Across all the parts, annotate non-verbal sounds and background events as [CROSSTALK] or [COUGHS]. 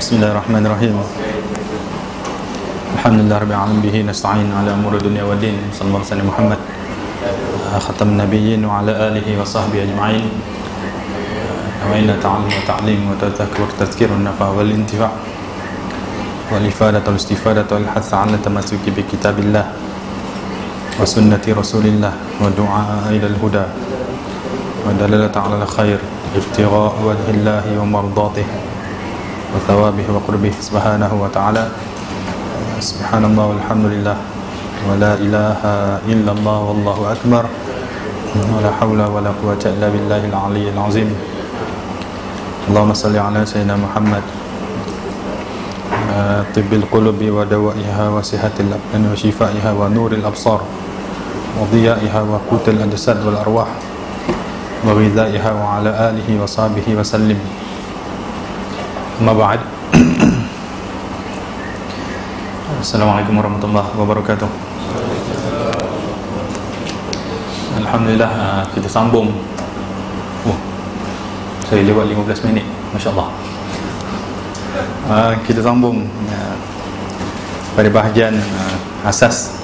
بسم الله الرحمن الرحيم. الحمد لله رب العالمين. به نستعين على أمور الدنيا والدين. صلى الله عليه وسلم محمد. ختم النبيين وعلى آله وصحبه أجمعين. نوينا تعلم وتعليم وتذكر وتذكير النفع والانتفاع والإفادة والاستفادة والحث على التمسك بكتاب الله وسنة رسول الله والدعاء إلى الهدى ودلالة على الخير ابتغاء وجه الله ومرضاته. وثوابه وقربه سبحانه وتعالى. سبحان الله والحمد لله ولا إله إلا الله والله أكبر. ولا حول ولا قوة إلا بالله العلي العظيم. اللهم صل على سيدنا محمد. طب القلوب ودوائها وصحة الأبدان وشفائها ونور الأبصار. وضيائها وقوت الأجساد والأرواح. وغذائها وعلى آله وصحبه وسلم. Amma ba'd. Assalamualaikum warahmatullahi wabarakatuh. Alhamdulillah ah, kita sambung. Oh, Saya lewat 15 minit. Masya Allah ah, Kita sambung ah, Pada bahagian asas.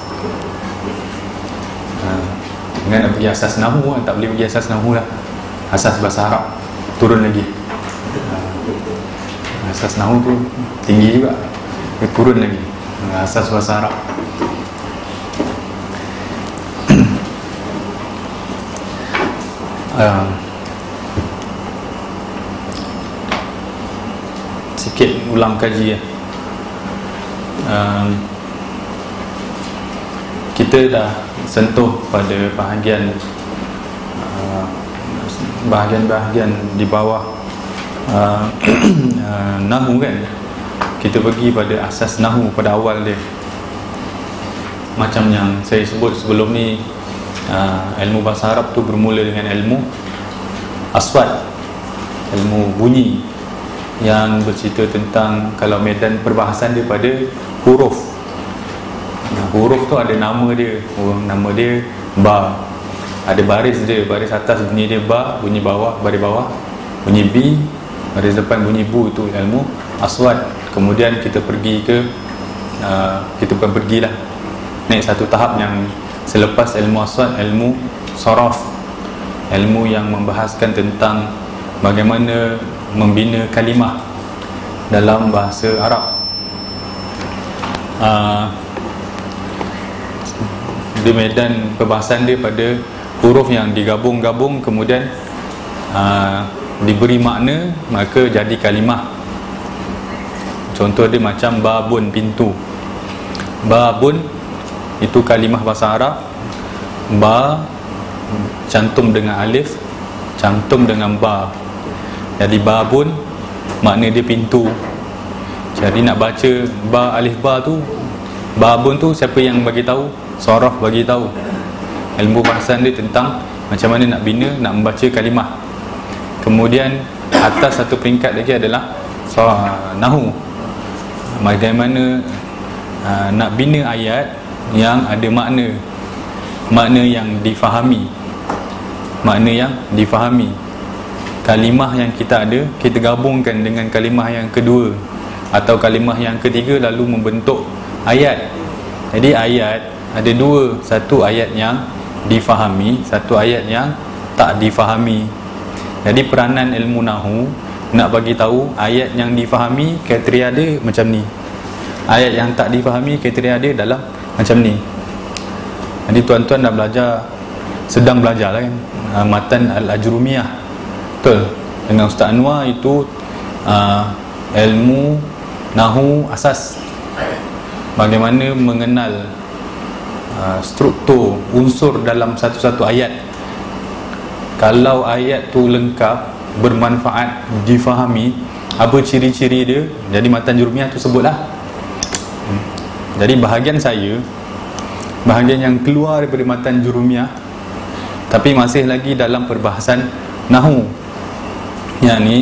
Dengan nak pergi asas nahu Tak boleh pergi asas nahu lah. Asas bahasa Arab. Turun lagi asas nahu tu tinggi juga. Dia turun lagi. Asas bahasa Arab uh, sikit ulang kaji ya. Kita dah sentuh pada bahagian uh, bahagian-bahagian di bawah uh, [CLEARS THROAT] uh, nahu kan? Kita pergi pada asas nahu pada awal dia. Macam yang saya sebut sebelum ni uh, ilmu bahasa Arab tu bermula dengan ilmu aswad ilmu bunyi yang bercerita tentang kalau medan perbahasan dia pada huruf. Nah, huruf tu ada nama dia. Oh, nama dia ba. Ada baris dia baris atas bunyi dia ba bunyi bawah baris bawah bunyi b baris depan bunyi bu itu ilmu aswad. Kemudian kita pergi ke uh, kita bukan pergilah. Naik satu tahap yang selepas ilmu aswad ilmu saraf. Ilmu yang membahaskan tentang bagaimana membina kalimah dalam bahasa Arab. Uh, di medan perbahasan dia pada huruf yang digabung-gabung kemudian uh, diberi makna maka jadi kalimah. Contoh dia macam babun pintu. Babun itu kalimah bahasa Arab. Ba cantum dengan alif cantum dengan ba. Jadi babun makna dia pintu. Jadi nak baca ba alif ba tu babun tu siapa yang bagi tahu? Sorof bagi tahu. Ilmu bahasan dia tentang macam mana nak bina nak membaca kalimah kemudian atas satu peringkat lagi adalah so, nahu. Bagaimana uh, nak bina ayat yang ada makna. Makna yang difahami. Makna yang difahami. Kalimah yang kita ada kita gabungkan dengan kalimah yang kedua atau kalimah yang ketiga lalu membentuk ayat. Jadi ayat ada dua. Satu ayat yang difahami satu ayat yang tak difahami jadi peranan ilmu nahu nak bagi tahu ayat yang difahami kriteria dia macam ni. Ayat yang tak difahami kriteria dia dalam macam ni. Jadi tuan-tuan dah belajar sedang belajar lah kan matan al-ajrumiyah. Betul? Dengan Ustaz Anwar itu uh, ilmu nahu asas. Bagaimana mengenal uh, struktur unsur dalam satu-satu ayat kalau ayat tu lengkap bermanfaat difahami apa ciri-ciri dia jadi matan jurumiah tu sebutlah. Hmm. jadi bahagian saya bahagian yang keluar daripada matan jurumiah tapi masih lagi dalam perbahasan nahu. Yang ni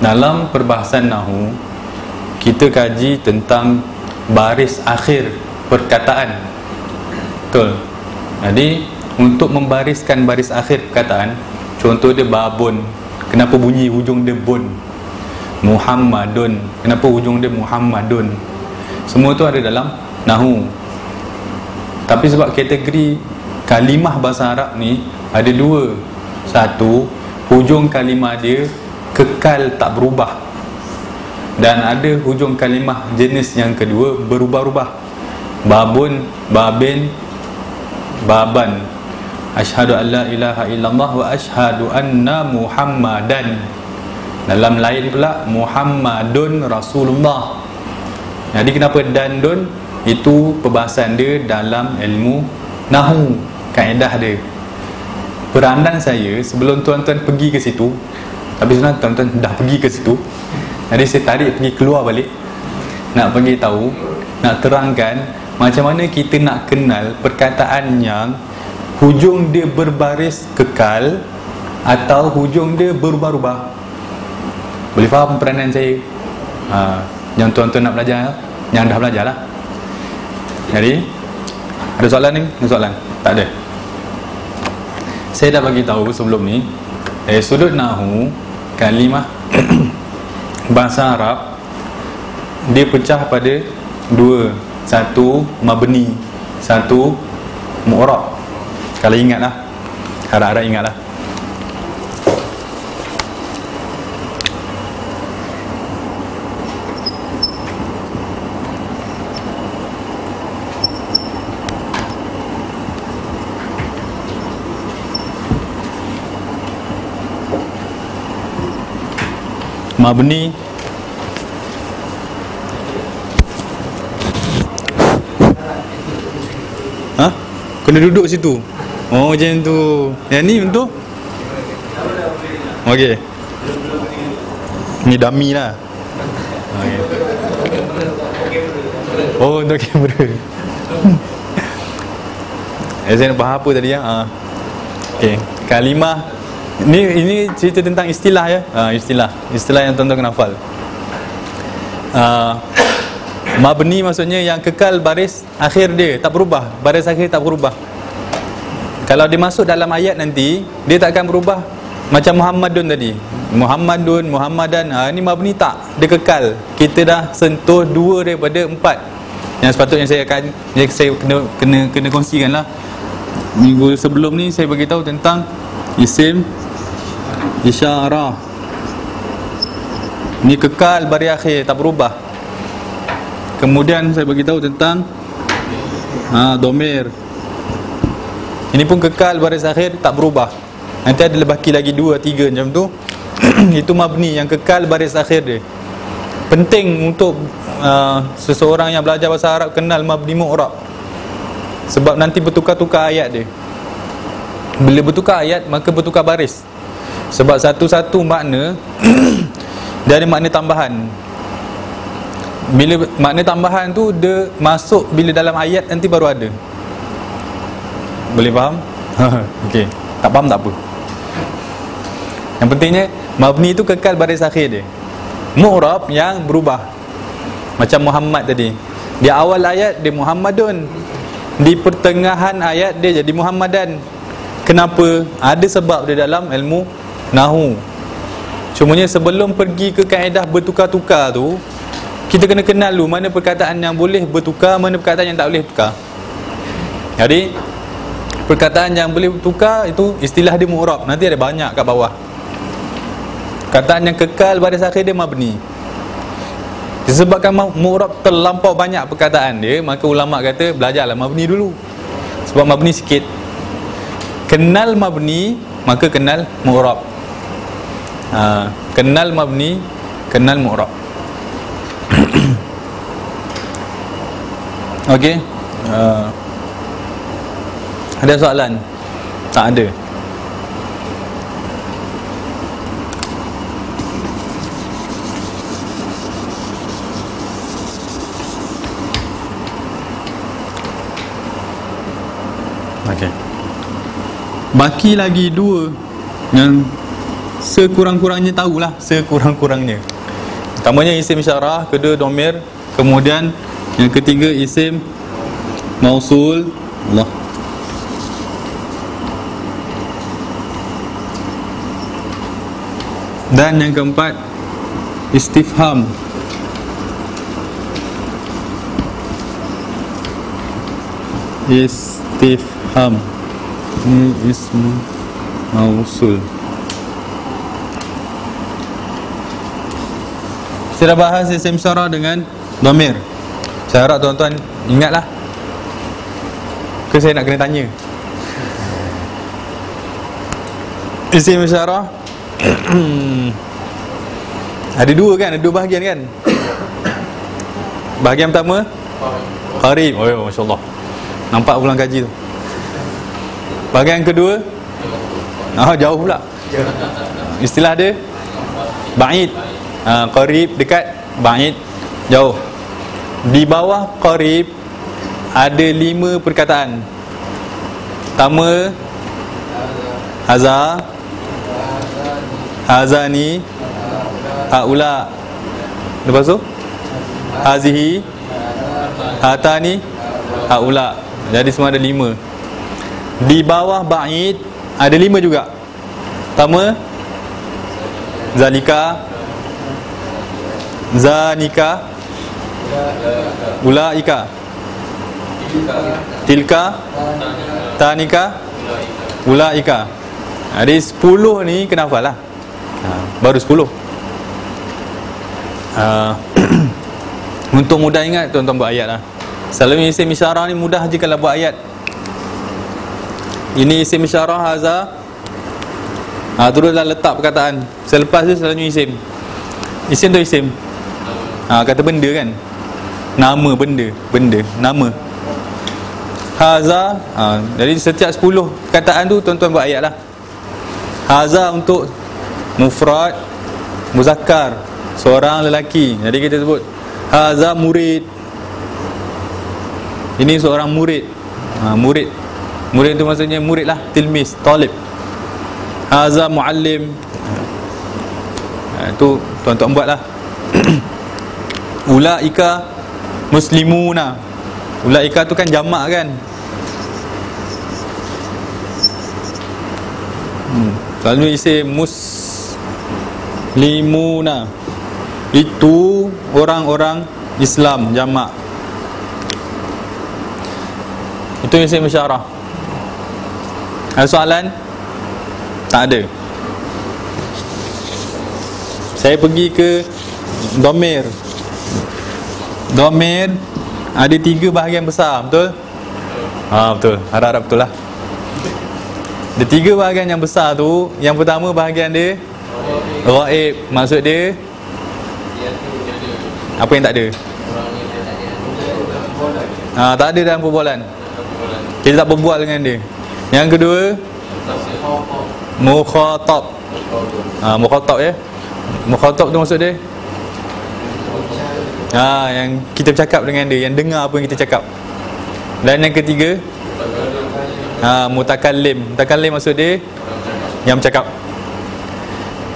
dalam perbahasan nahu kita kaji tentang baris akhir perkataan. Betul? Jadi untuk membariskan baris akhir perkataan contoh dia babun. Kenapa bunyi hujung dia bun? Muhammadun. Kenapa hujung dia Muhammadun? Semua tu ada dalam nahu. Tapi sebab kategori kalimah bahasa Arab ni ada dua. Satu hujung kalimah dia kekal tak berubah. Dan ada hujung kalimah jenis yang kedua berubah-ubah. Babun babin baban Ashhadu an la ilaha illallah wa ashhadu anna muhammadan. Dalam lain pula muhammadun rasulullah. Jadi kenapa dan dun? Itu perbahasan dia dalam ilmu nahu kaedah dia. Peranan saya sebelum tuan-tuan pergi ke situ tapi sebenarnya tuan-tuan dah pergi ke situ jadi saya tarik pergi keluar balik. Nak pergi tahu nak terangkan macam mana kita nak kenal perkataan yang hujung dia berbaris kekal atau hujung dia berubah-ubah? Boleh faham peranan saya? Ha, yang tuan-tuan nak belajar yang dah belajar lah jadi ada soalan ni? ada soalan? tak ada. Saya dah bagi tahu sebelum ni eh, sudut nahu kalimah [COUGHS] bahasa Arab dia pecah pada dua. Satu mabni. Satu mu'rab kalau ingat lah Harap-harap ingat lah Mabni. Ha? Kena duduk situ Oh macam tu. Yang ni untuk? Okey. Ni dummy lah. Okay. Oh untuk kamera. Eh saya nak faham apa tadi ya? Ha. Okey. Kalimah. Ni ini cerita tentang istilah ya? Ha, Istilah. Istilah yang tuan-tuan kena hafal. Uh, Mabni maksudnya yang kekal baris akhir dia Tak berubah. Baris akhir tak berubah kalau dia masuk dalam ayat nanti dia tak akan berubah. Macam Muhammadun tadi. Muhammadun, Muhammadan ha, ini mabni tak. Dia kekal. Kita dah sentuh dua daripada empat. Yang sepatutnya saya akan yang saya kena kena kena kongsikan lah. Minggu sebelum ni saya beritahu tentang isim isyarah. Ni kekal bari akhir tak berubah. Kemudian saya beritahu tentang ha, domir ini pun kekal baris akhir tak berubah. Nanti ada lebaki lagi dua, tiga macam tu. [CLEARS THROAT] Itu mabni yang kekal baris akhir dia. Penting untuk uh, seseorang yang belajar bahasa Arab kenal mabni mu'rab. Sebab nanti bertukar-tukar ayat dia. Bila bertukar ayat, maka bertukar baris. Sebab satu-satu makna [CLEARS THROAT] dia ada makna tambahan. Bila makna tambahan tu dia masuk bila dalam ayat nanti baru ada. Boleh faham? [LAUGHS] Okey. Tak faham tak apa. Yang pentingnya mabni itu kekal baris akhir dia. Mu'rab yang berubah. Macam Muhammad tadi. Di awal ayat dia Muhammadun. Di pertengahan ayat dia jadi Muhammadan. Kenapa? Ada sebab dia dalam ilmu nahu. Cumanya sebelum pergi ke kaedah bertukar-tukar tu, kita kena kenal dulu mana perkataan yang boleh bertukar, mana perkataan yang tak boleh tukar. Jadi, perkataan yang boleh tukar itu istilah dia mu'rab. Nanti ada banyak kat bawah. Perkataan yang kekal baris akhir dia mabni. Disebabkan mu'rab terlampau banyak perkataan dia maka ulama kata belajarlah mabni dulu. Sebab mabni sikit. Kenal mabni maka kenal mu'rab. Ha, kenal mabni kenal mu'rab. [COUGHS] Okey. Uh, ada soalan? Tak ada. Okey. Baki lagi dua yang sekurang-kurangnya tahulah, sekurang-kurangnya. Pertamanya isim syarah, kedua domir, kemudian yang ketiga isim mausul Allah dan yang keempat istifham istifham ini ismu mausul. Kita dah bahas isim syarah dengan domir. Saya harap tuan-tuan ingatlah. Ke saya nak kena tanya? Isim syarah Ada dua kan, ada dua bahagian kan? Bahagian pertama? Qarib, oh ya, Masya Allah Nampak pulang kaji tu. Bahagian kedua? Oh jauh pula. Istilah dia? Ba'id. Ha, Qarib dekat Ba'id. Jauh. Di bawah Qarib Ada lima perkataan. Pertama Haza Hazani Haula Lepas tu? Hazihi Hatani Haula. Jadi semua ada lima. Di bawah ba'id Ada lima juga. Pertama Zalika Zanika Ulaika. Tilka Tanika Ulaika. Jadi sepuluh ni kena hafal lah Baru sepuluh. [CLEARS THROAT] Uh, Untuk mudah ingat tuan-tuan buat ayat lah Selalu isim isyarah ni mudah je kalau buat ayat. Ini isim isyarah Haza ha, Teruslah letak perkataan. Selepas tu selalu isim. Isim tu isim. Ha, Kata benda kan? Nama benda Benda Nama. Haza ha, Jadi setiap 10 perkataan tu Tuan-tuan buat ayat lah. Haza untuk Mufrad Muzakkar Seorang lelaki. Jadi kita sebut Haza murid. Ini seorang murid. Ha, Murid. Murid itu maksudnya murid lah Tilmis Talib. Haza muallim. Ha, Itu tuan-tuan buat lah. [CLEARS THROAT] Ula'ika Muslimuna. Ula'ika tu kan jamak kan? Hmm. Isi Muslimuna Itu Orang-orang Islam jamak. Itu isim isyarah Ada soalan? Tak ada. Saya pergi ke Domir. Domir Ada tiga bahagian besar, betul? Ha, betul, harap-harap betul lah. Ada tiga bahagian yang besar tu Yang pertama bahagian dia Ra'ib, maksud dia? Apa yang tak ada? Ha, tak ada dalam perbualan? Kita tak berbual dengan dia? Yang kedua? Mukhatab. Ha, Mukhatab ya? Mukhatab tu maksud dia? Ha, Yang kita bercakap dengan dia Yang dengar apa yang kita cakap. Dan yang ketiga? Ha, Mutakallim. Mutakallim maksud dia? Yang bercakap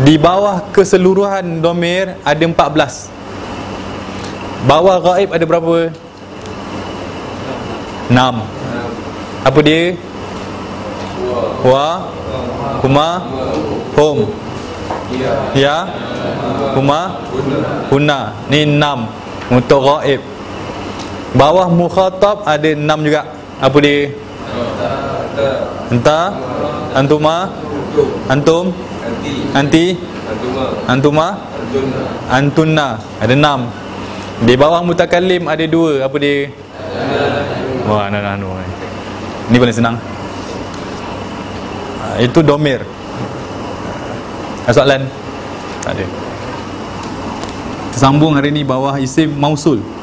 Di bawah keseluruhan domir Ada 14 Bawah gaib ada berapa? 6 apa dia? Wa. Huma. Hum. Ya. Huma. Huna. Ni enam Untuk gaib Bawah mukhatab ada enam juga. Apa dia? Entah. Antuma. Antum Anti. Antuma. Antuna. Ada enam. Di bawah mutakalim ada dua. Apa dia? Wah, nah, nah, nah. Ini paling senang. Ha, Itu domir. Ada soalan? Tak ada. Tersambung hari ini bawah isim mausul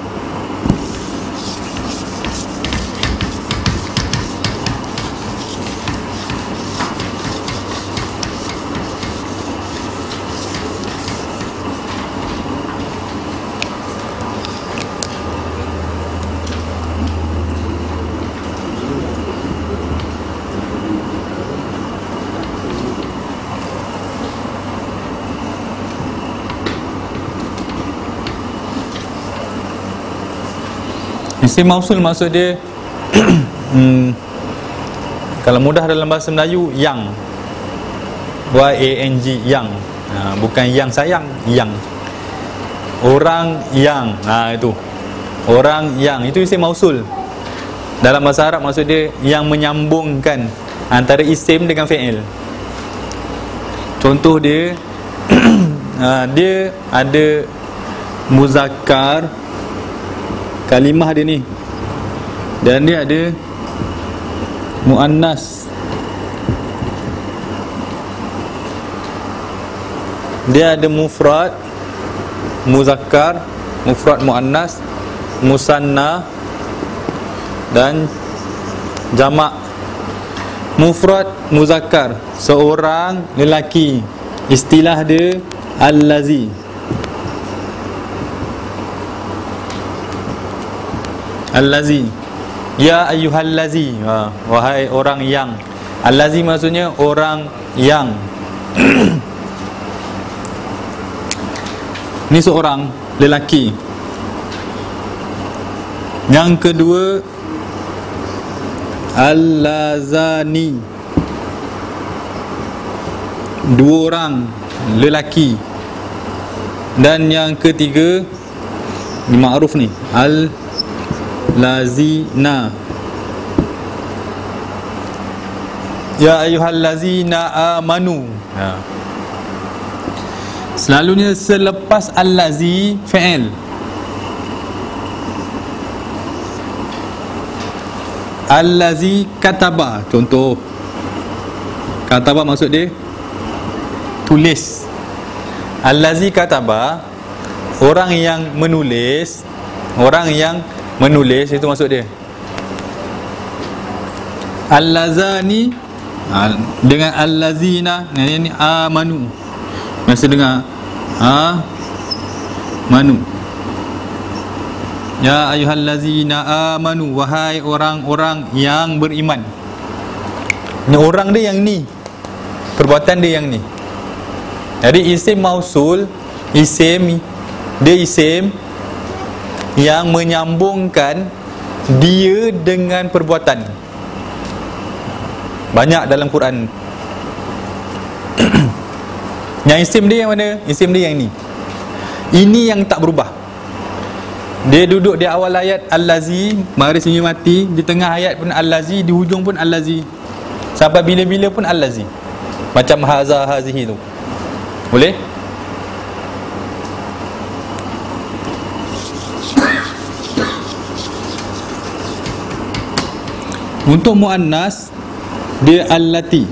Isim mausul maksud dia [CLEARS THROAT] hmm, Kalau mudah dalam bahasa Melayu Yang. Y-A-N-G Yang. Ha, Bukan yang sayang Yang. Orang yang. Ha itu. Orang yang. Itu isim mausul. Dalam bahasa Arab maksud dia yang menyambungkan antara isim dengan fi'il. Contoh dia uh, [CLEARS THROAT] dia ada muzakkar kalimah dia ni. Dan dia ada muannas. Dia ada mufrad muzakkar mufrad muannas musanna dan jamak. Mufrad muzakkar seorang lelaki. Istilah dia allazi allazi. Ya ayyuhallazi. Ha, wahai orang yang. Allazi maksudnya orang yang. [CLEARS THROAT] Ni seorang lelaki. Yang kedua Al-Lazani. Dua orang lelaki. Dan yang ketiga Ni ma'ruf ni Al-Lazina Ya ayuhal lazina amanu Ya Selalunya selepas al-lazi fi'il. Al-lazi kataba contoh. Kataba maksud dia tulis. Al-lazi kataba orang yang menulis, orang yang menulis itu maksud dia. Al-lazani ha, dengan al-lazina ini amanu. Masa dengar ha manu ya ayyuhallazina amanu wahai orang-orang yang beriman ni orang dia yang ni perbuatan dia yang ni jadi isim mausul isim dia isim yang menyambungkan dia dengan perbuatan. Banyak dalam Quran. [CLEARS THROAT] Yang isim dia yang mana? Isim dia yang ni. Ini yang tak berubah. Dia duduk di awal ayat Al-Lazi Mari senyum mati. Di tengah ayat pun Al-Lazi Di hujung pun Al-Lazi. Sampai bila-bila pun Al-Lazi. Macam Haza Hazihi tu. Boleh? Untuk mu'annas Dia Al-Lati.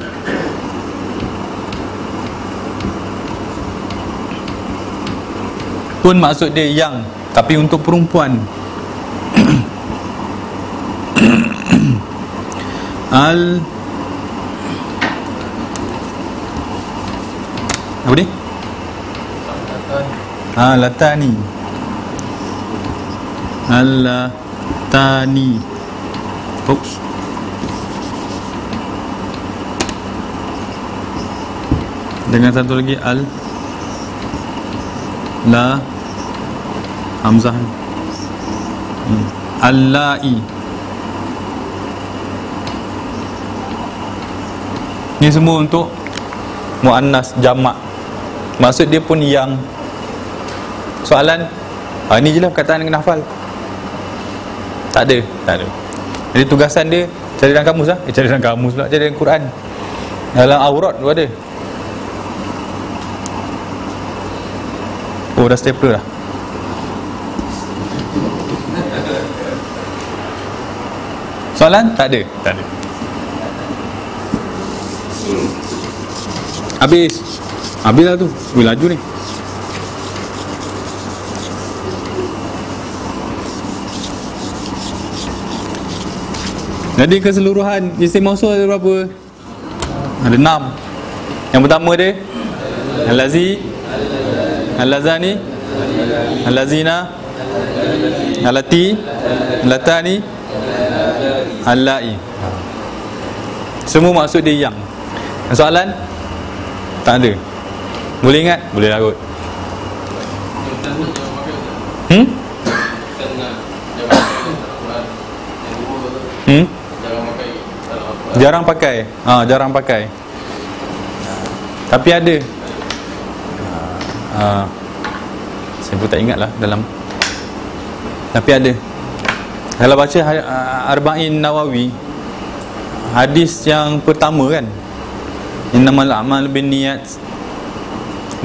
Pun maksud dia yang tapi untuk perempuan. [COUGHS] Al apa ni? Ha latani al latani oops dengan satu lagi al la hamzah. Hmm. allai. Ni semua untuk muannas jamak. Maksud dia pun yang. Soalan ha, ni je lah perkataan kena hafal. Tak ada? Tak ada. Jadi tugasan dia cari dalam kamus lah. Eh, cari dalam kamus pula cari dalam Quran. Dalam aurat tu ada Oh dah stapler dah. Soalan? Tak ada? Tak ada. Habis. Habis lah tu. Wih laju ni. Jadi keseluruhan Isim mausul ada berapa? Ada enam. Yang pertama dia Al-Lazi Al-Lazani Al-Lazina Al-Lati Al-Latani Al-La'i Semua maksud dia yang Soalan? Tak ada Boleh ingat? Boleh lah kot Hmm? Hmm? Jarang pakai ha, Jarang pakai Tapi ada ha, saya pun tak ingat lah dalam tapi ada. Kalau baca Arba'in Nawawi hadis yang pertama kan innamal a'mal bin niat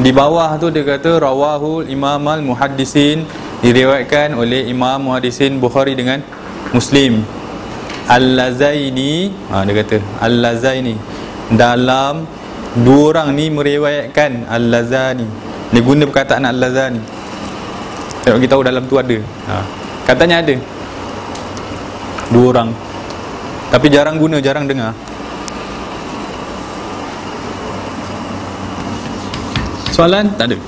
di bawah tu dia kata rawahul imam al muhaddisin diriwayatkan oleh imam muhaddisin Bukhari dengan Muslim. Al-Lazaini ha, dia kata Al-Lazaini. Dalam dua orang ni meriwayatkan Al-Lazani dia guna perkataan Al-Lazani tengok kita tahu dalam tu ada. Ha. katanya ada. Dua orang. Tapi jarang guna jarang dengar. Soalan? Tak ada.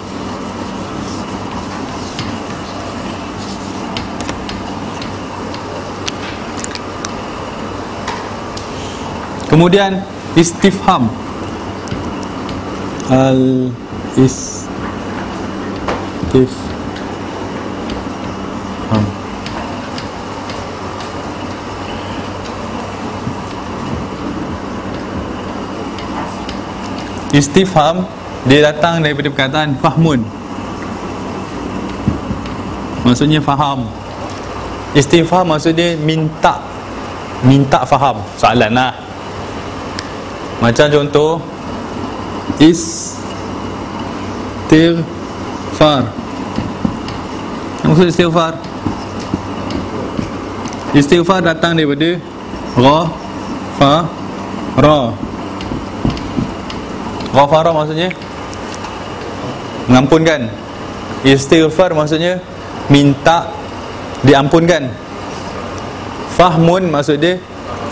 Kemudian istifham. Al istifham istifham dia datang daripada perkataan fahmun. Maksudnya faham. Istifham maksudnya minta. Minta faham. Soalan lah. Macam contoh istighfar maksud istighfar. Istighfar datang daripada ra fa ra. Ghafara maksudnya? Mengampunkan. Istighfar maksudnya Minta Diampunkan. Fahmun maksudnya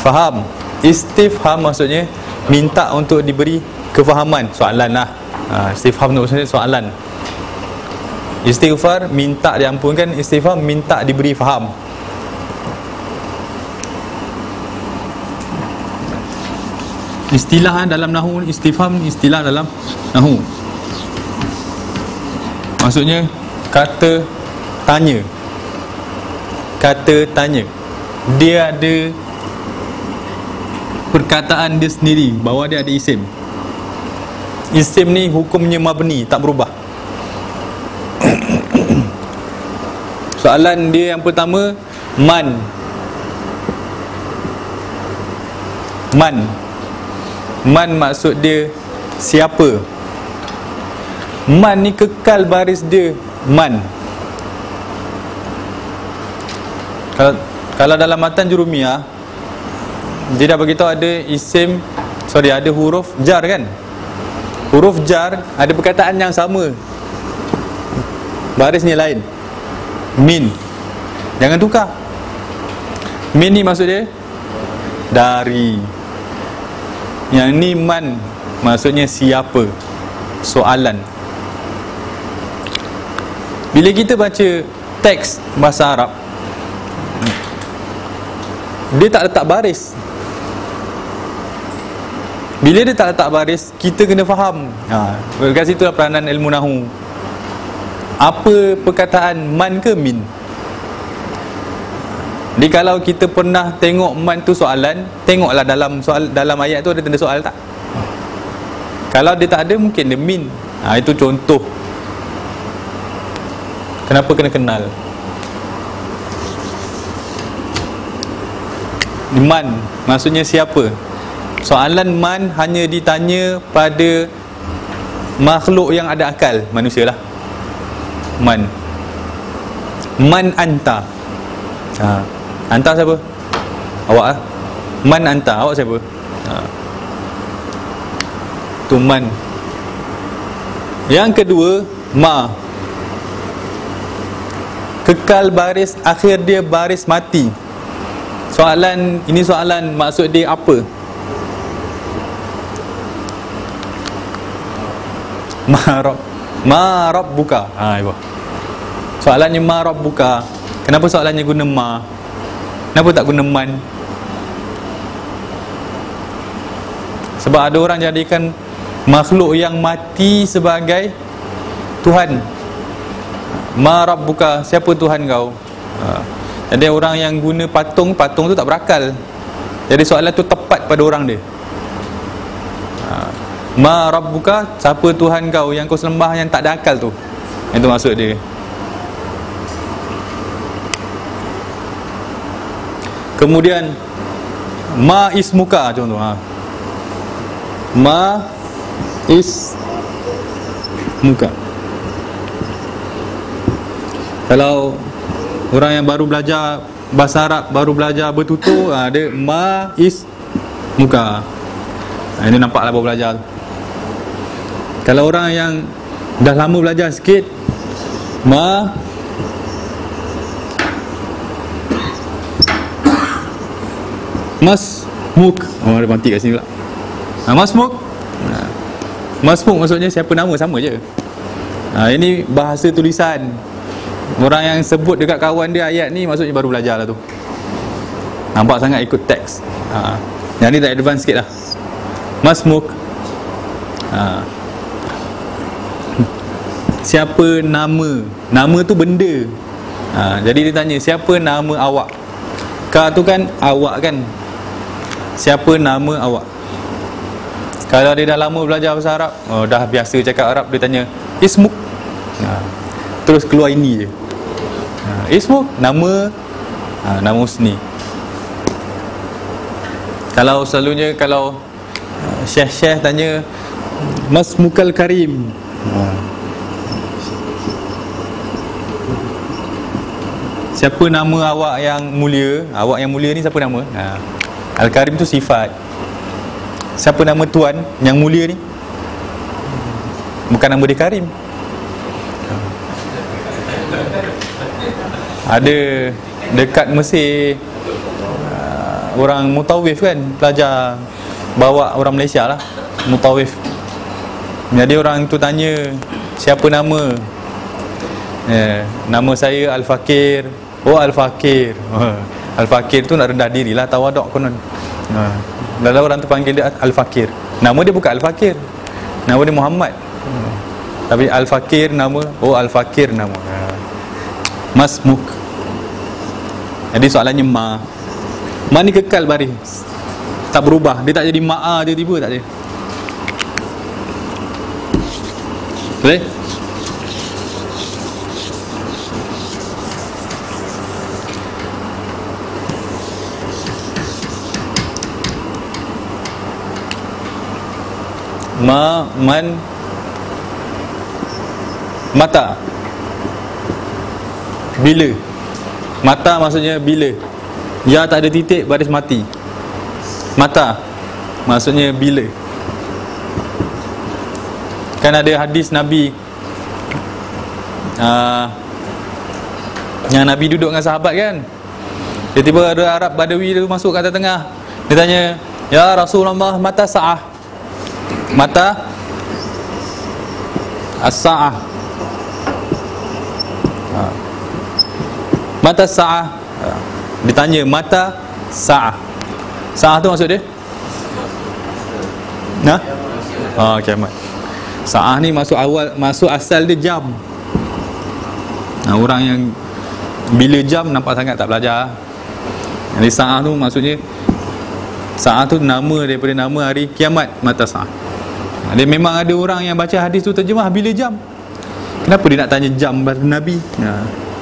Faham. Istifham maksudnya Minta untuk diberi Kefahaman. Soalan lah. Ha, Istifham maksudnya soalan Istighfar Minta diampunkan Istighfar Minta diberi faham. Istilah dalam nahu istifham istilah dalam nahu. Maksudnya kata tanya. Kata tanya. Dia ada perkataan dia sendiri bahawa dia ada isim. Isim ni hukumnya mabni tak berubah soalan dia yang pertama man. Man. Man maksud dia siapa? Man ni kekal baris dia Man. Kalau, kalau dalam matan jurumiyah Dia dah beritahu ada isim Sorry ada huruf jar kan? Huruf jar ada perkataan yang sama. Baris ni lain Min. Jangan tukar. Min ni maksud dia Dari. Yang ni man Maksudnya siapa? Soalan. Bila kita baca Teks bahasa Arab Dia tak letak baris. Bila dia tak letak baris Kita kena faham. Ha, Kat situ lah peranan ilmu nahu Apa perkataan man ke min jadi kalau kita pernah tengok man tu soalan, tengoklah dalam soal dalam ayat tu ada tanda soal tak? Kalau dia tak ada mungkin dia min. Ha, itu contoh. Kenapa kena kenal? Man maksudnya siapa? Soalan man hanya ditanya pada makhluk yang ada akal, manusia lah. Man. Man anta. Ha. Hantar siapa? Awak lah Man hantar, awak siapa? Ha. Tu man Yang kedua Ma Kekal baris Akhir dia baris mati Soalan Ini soalan maksud dia apa? [LAUGHS] Marab Marab buka ha, ibu. Soalannya marab buka Kenapa soalannya guna ma? Kenapa tak guna man? Sebab ada orang jadikan makhluk yang mati sebagai Tuhan. Ma rabbuka, siapa Tuhan kau? Ha. Jadi orang yang guna patung, patung tu tak berakal. Jadi soalan tu tepat pada orang dia. Ha. Ma rabbuka? Siapa Tuhan kau yang kau sembah yang tak ada akal tu? Itu maksud dia. Kemudian ma ismuka contoh ha. Ma is muka. Kalau orang yang baru belajar bahasa Arab, baru belajar bertutur, ha, dia ma is muka. Ha, ini nampaklah baru belajar tu kalau orang yang dah lama belajar sikit ma mas muk oh ada mati kat sini pula. Ha, mas muk ha. mas muk maksudnya siapa nama sama je. Ha, ini bahasa tulisan. Orang yang sebut dekat kawan dia ayat ni maksudnya baru belajar lah tu. Nampak sangat ikut teks. Ha. yang ni dah advance sikit lah. Mas muk ha. Siapa nama nama tu benda ha. jadi dia tanya siapa nama awak ka tu kan awak kan siapa nama awak kalau dia dah lama belajar bahasa Arab oh, dah biasa cakap Arab dia tanya ismuk ha. terus keluar ini je ha. ismuk nama ha, nama usni kalau selalunya kalau uh, syekh-syekh tanya mas mukal karim ha. Siapa nama awak yang mulia? Awak yang mulia ni siapa nama? Ha. Al-Karim tu sifat. Siapa nama tuan yang mulia ni? Bukan nama dia Karim. Ada dekat Mesir uh, Orang Mutawif kan Pelajar Bawa orang Malaysia lah Mutawif. Jadi orang tu tanya Siapa nama? Yeah, Nama saya Al-Fakir Oh Al-Fakir. [LAUGHS] Al-Fakir tu nak rendah diri lah tawaduk konon. Ha. Lalu orang tu panggil dia Al-Fakir. Nama dia bukan Al-Fakir. Nama dia Muhammad. Hmm. Tapi Al-Fakir nama Oh Al-Fakir nama. Ha. Masmuk Jadi soalannya Ma. Ma ni kekal baris Tak berubah. Dia tak jadi Ma'a dia tiba tak dia Boleh? Ma man mata. Bila? Mata maksudnya bila? Ya tak ada titik baris mati. Mata maksudnya bila? Kan ada hadis nabi uh, yang nabi duduk dengan sahabat kan? Tiba-tiba ada Arab Badawi tu masuk kat tengah. Dia tanya ya Rasulullah mata sa'ah mata. As-sa'ah. Ha. mata sa'ah. Ha. ditanya mata sa'ah. Sa'ah tu maksud dia? Nah ha kiamat. Sa'ah ni masuk awal masuk asal dia jam. Nah, orang yang bila jam nampak sangat tak belajar. Jadi sa'ah tu maksudnya Sa'ah tu nama daripada nama hari kiamat mata sa'ah dia memang ada orang yang baca hadis tu terjemah bila jam. Kenapa dia nak tanya jam Nabi? Ha.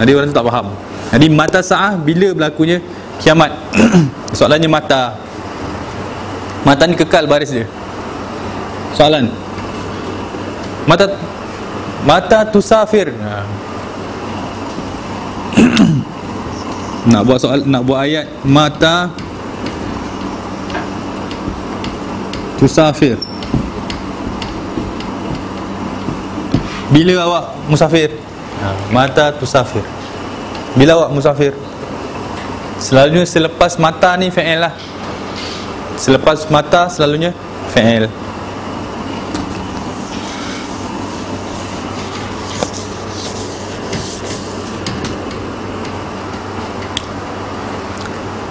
Jadi orang tu tak faham. Jadi mata sa'ah bila berlakunya kiamat? [CLEARS THROAT] Soalannya mata. Mata ni kekal baris dia. Soalan. Mata mata tusafir. Ha. [CLEARS THROAT] nak buat soal nak buat ayat mata tusafir. Bila awak musafir? Ha, mata tusafir. Bila awak musafir? Selalunya selepas mata ni fa'il lah. Selepas mata selalunya fa'il.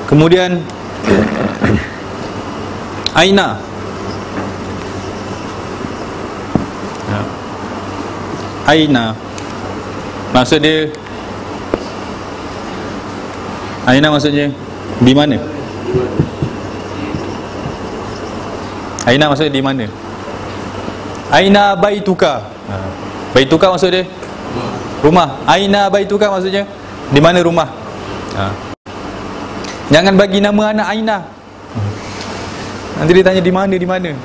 Kemudian [COUGHS] Aina Aina Maksud dia Aina maksudnya Di mana Aina maksudnya di mana Aina baituka ha. Baituka maksud dia Rumah Aina baituka maksudnya Di mana rumah ha. Jangan bagi nama anak Aina. Nanti dia tanya di mana di mana.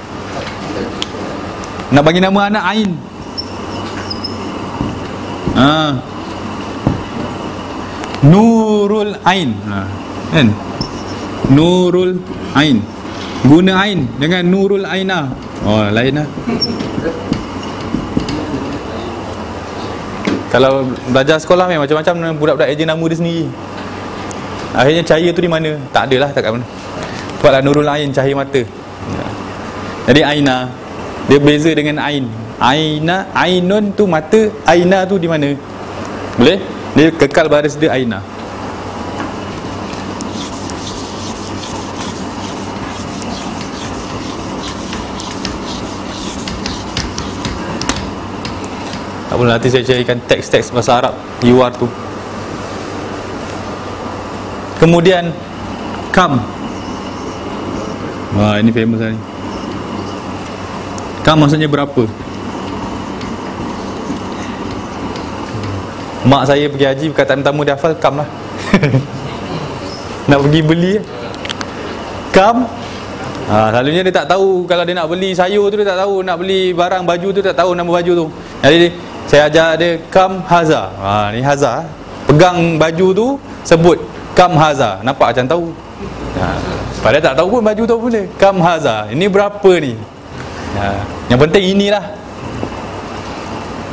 Nak bagi nama anak Ain. Ha. Nurul Ain. Ha. Kan? Nurul Ain. Guna Ain dengan Nurul Aina. Oh, lain lah. Kalau belajar sekolah memang macam-macam budak-budak ejen nama dia sendiri. Akhirnya cahaya tu di mana? Tak adalah tak kat mana. Buatlah Nurul Ain cahaya mata. Jadi Aina dia beza dengan Ain. Aina, Ainun tu mata, Aina tu di mana? Boleh? Dia kekal baris dia Aina. Tak boleh nanti saya carikan teks-teks bahasa Arab UR tu Kemudian Kam Wah ini famous lah ni Kam maksudnya berapa Mak saya pergi haji Perkataan pertama dia hafal Kam lah. [LAUGHS] Nak pergi beli. Kam ha, Selalunya dia tak tahu Kalau dia nak beli sayur tu Dia tak tahu Nak beli barang baju tu Dia tak tahu nama baju tu. Jadi saya ajar dia Kam haza. Ha, Ni haza. Pegang baju tu Sebut Kam haza. Nampak macam tahu? Ha, Padahal tak tahu pun baju tu boleh Kam haza. Ini berapa ni? Ha, Yang penting inilah.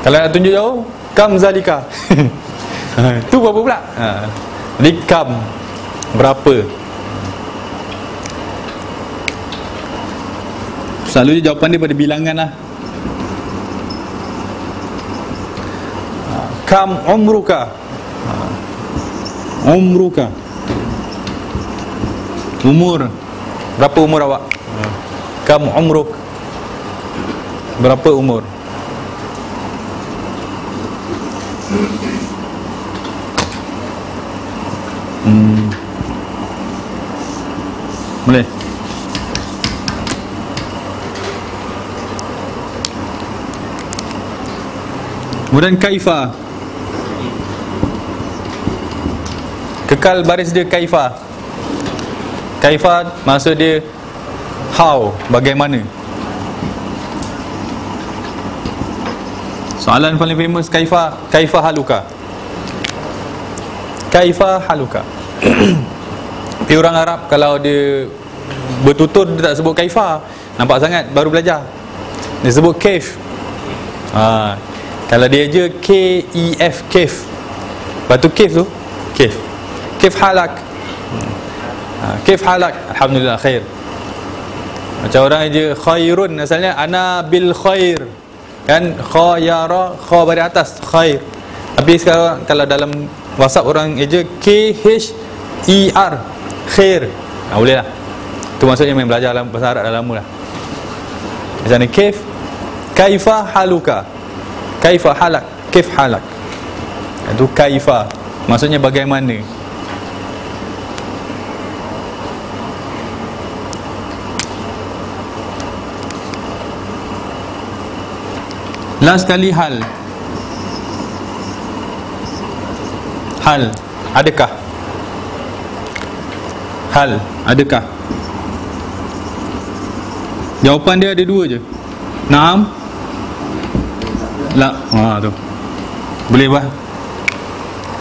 Kalau nak tunjuk jauh Kam zalika. Ha, [LAUGHS] Tu berapa pula? Ha, Jadi kam Berapa? Selalunya jawapan dia pada bilangan lah. Kam umruka. Umruka. Umur. Berapa umur awak? Kam umruk. Berapa umur hmm. boleh. Kemudian kaifa. Kekal baris dia kaifa. Kaifa maksud dia How, bagaimana Soalan paling famous Kaifa, kaifa haluka. Kaifa haluka. [CLEARS THROAT] Tapi orang Arab kalau dia Bertutur dia tak sebut kaifa. Nampak sangat baru belajar. Dia sebut kaif. Ha. Kalau dia je K-E-F Kaif. Lepas tu kaif tu Kaif. Kif halak. Ha, Kif halak. Alhamdulillah khair. Macam orang je khairun. Asalnya ana bil khair Kan? Khayara Kha bari atas. Khair. Tapi sekarang kalau dalam WhatsApp orang je K-H-E-R Khair. Ha, Boleh lah. Itu maksudnya main belajar dalam bahasa Arab dah lama lah Macam ni Kif Kaifa haluka? Kaifa halak? Kif halak? Itu kaifa. Maksudnya bagaimana Last kali hal. Hal. Adakah? Hal. Adakah? Jawapan dia ada dua je. Naam. La Ha tu. Boleh bah.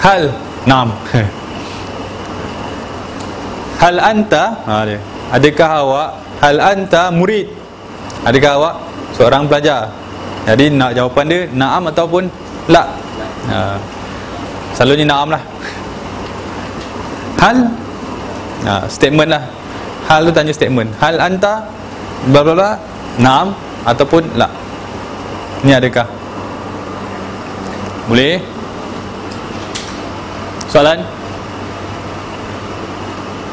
Hal. Naam. Hal anta ha, dia. Adakah awak? Hal anta murid. Adakah awak? Seorang pelajar jadi nak jawapan dia Naam ataupun La. Ha. Selalunya naam lah. Hal. Ha, Statement lah. Hal tu tanya statement. Hal anta Bla bla bla Naam Ataupun la. Ni adakah? Boleh? Soalan?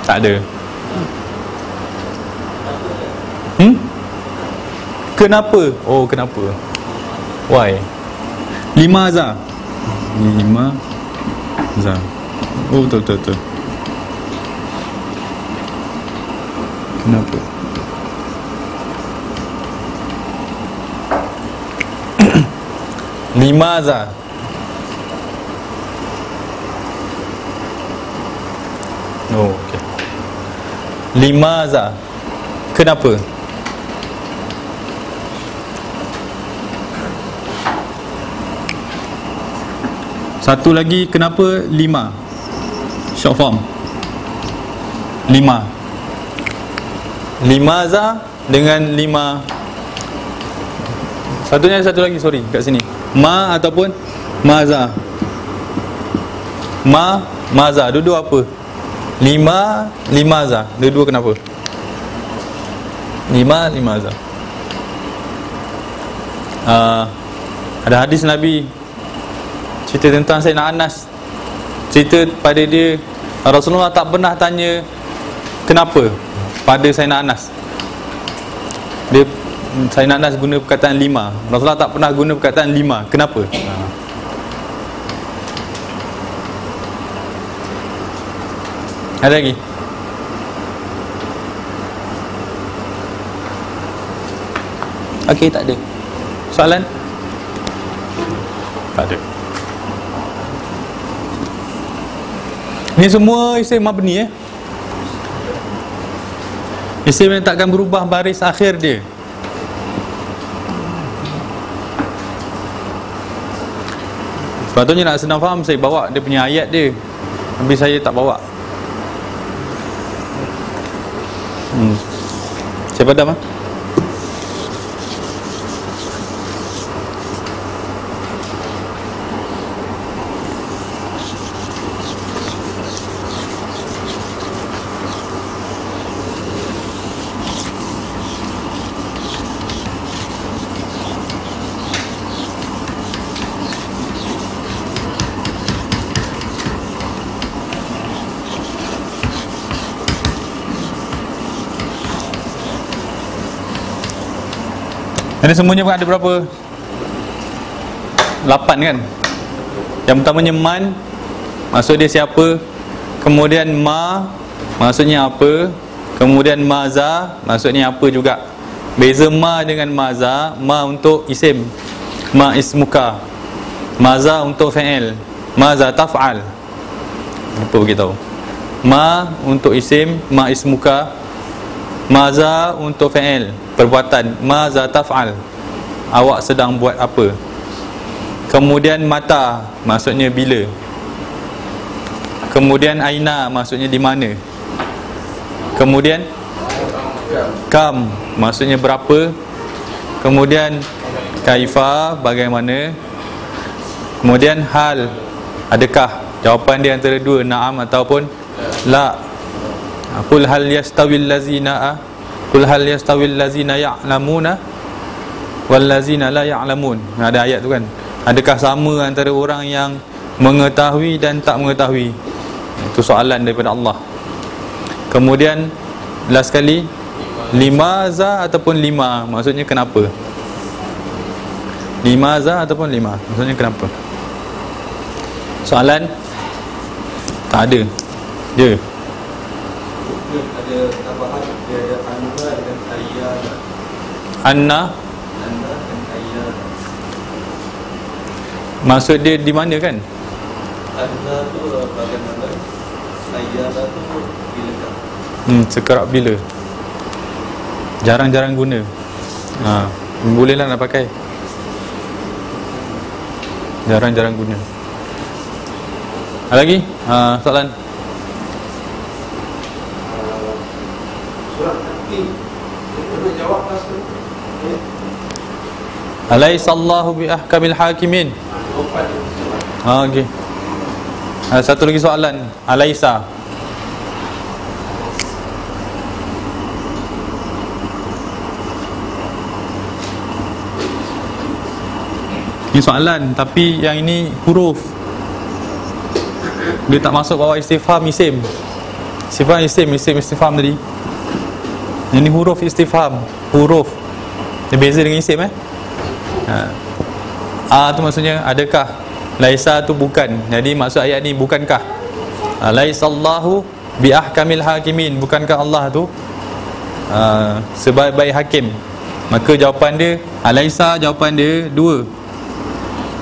Tak ada. Hmm? Kenapa? Oh kenapa Why? Lima za. Lima za. Oh, betul, betul, betul. Kenapa? [COUGHS] Lima za. Oh, okay. limaza kenapa satu lagi kenapa lima? Short form. Lima. Limaza dengan lima. Satunya satu lagi sorry kat sini. Ma ataupun maza ma maza dua-dua apa? Lima limaza dua-dua kenapa? Lima limaza uh, ada hadis Nabi cerita tentang Sayyidina Anas cerita pada dia Rasulullah tak pernah tanya kenapa pada Sayyidina Anas dia Sayyidina Anas guna perkataan lima Rasulullah tak pernah guna perkataan lima kenapa ada lagi Okey, tak ada. Soalan? Tak ada. Ini semua isim mabni eh. Isim yang takkan berubah baris akhir dia. Sepatutnya nak senang faham saya bawa dia punya ayat dia. Tapi saya tak bawa. Hmm. Siapa dah mah? Ini semuanya pun ada berapa? 8 kan? Yang pertamanya man Maksud dia siapa? Kemudian ma Maksudnya apa? Kemudian maza Maksudnya apa juga? Beza ma dengan maza Ma untuk isim Ma ismuka Maza untuk fa'il Maza taf'al Apa beritahu Ma untuk isim Ma ismuka Maza untuk fa'il Perbuatan Maza taf'al. Awak sedang buat apa? Kemudian mata Maksudnya bila? Kemudian aina Maksudnya di mana? Kemudian Kam Maksudnya berapa? Kemudian Kaifa Bagaimana? Kemudian hal Adakah? Jawapan dia antara dua Naam ataupun La. Qul hal yastawil lazina Qul hal yastawil lazina ya'lamuna wal lazina la ya'lamun. Ada ayat tu kan. Adakah sama antara orang yang mengetahui dan tak mengetahui? Itu soalan daripada Allah. Kemudian last kali limaza ataupun lima maksudnya kenapa? Limaza ataupun lima maksudnya kenapa? Soalan tak ada. Dia. Yeah ada tambahan dia ada anna dan ayyana anna. Maksud dia di mana kan? Anna tu bagaimana? Ayyana tu bila kan hmm sekerap bila? Jarang-jarang guna. Ha bolehlah nak pakai. Jarang-jarang guna. Ada lagi? Ha soalan Alaihissallahu bi ahkamil hakimin. Ha okey. Ada satu lagi soalan. Alaisa. Ini soalan tapi yang ini huruf. Dia tak masuk bawah istifham isim. Istifham isim, isim istifham tadi. Ini huruf istifham, huruf. Dia beza dengan isim eh? Ha. A tu maksudnya adakah Laisa tu bukan? Jadi maksud ayat ni bukankah? Ha. Laisallahu biahkamil hakimin. Bukankah Allah tu ha. Sebaik-baik hakim? Maka jawapan dia Alaisa jawapan dia dua.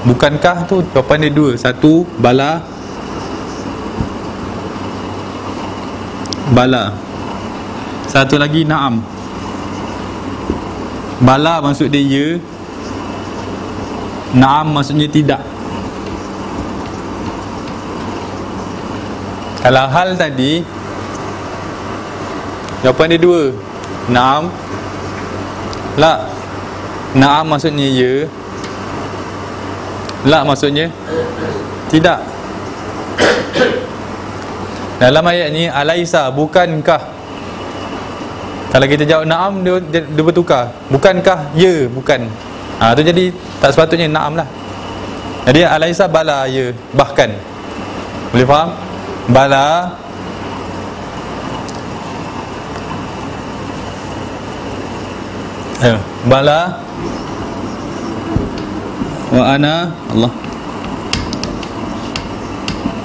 Bukankah tu jawapan dia dua? Satu Bala. Bala. Satu lagi na'am. Bala maksud dia ya Na'am maksudnya tidak. Kalau hal tadi Jawapan dia dua. Na'am. La. Na'am maksudnya ya. La maksudnya Tidak. Dalam ayat ni Alaisa bukankah? Kalau kita jawab na'am dia, dia, dia bertukar. Bukankah ya bukan ha, tu jadi tak sepatutnya na'am lah. Jadi alaisa bala ya bahkan. Boleh faham? Bala Ayo, bala wa ana Allah.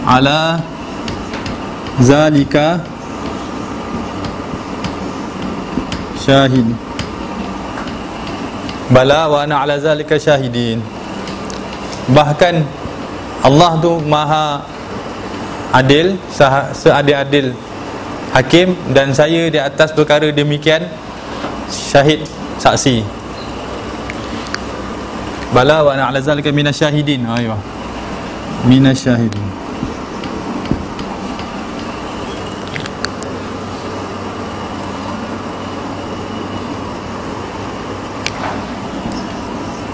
Ala zalika syahid bala wa ana ala zalika syahidin. Bahkan Allah tu maha adil seadil-adil hakim dan saya di atas perkara demikian syahid saksi. Bala wa ana ala zalika minasyahidin aywa minasyahidin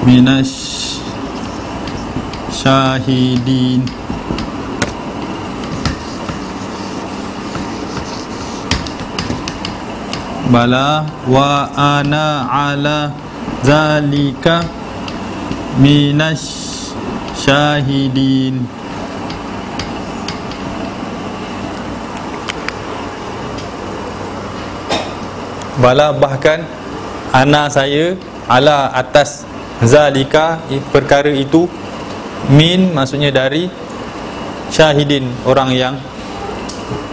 minas syahidin bala wa ana ala zalika minas syahidin bala bahkan ana saya ala atas zalika perkara itu min maksudnya dari syahidin orang yang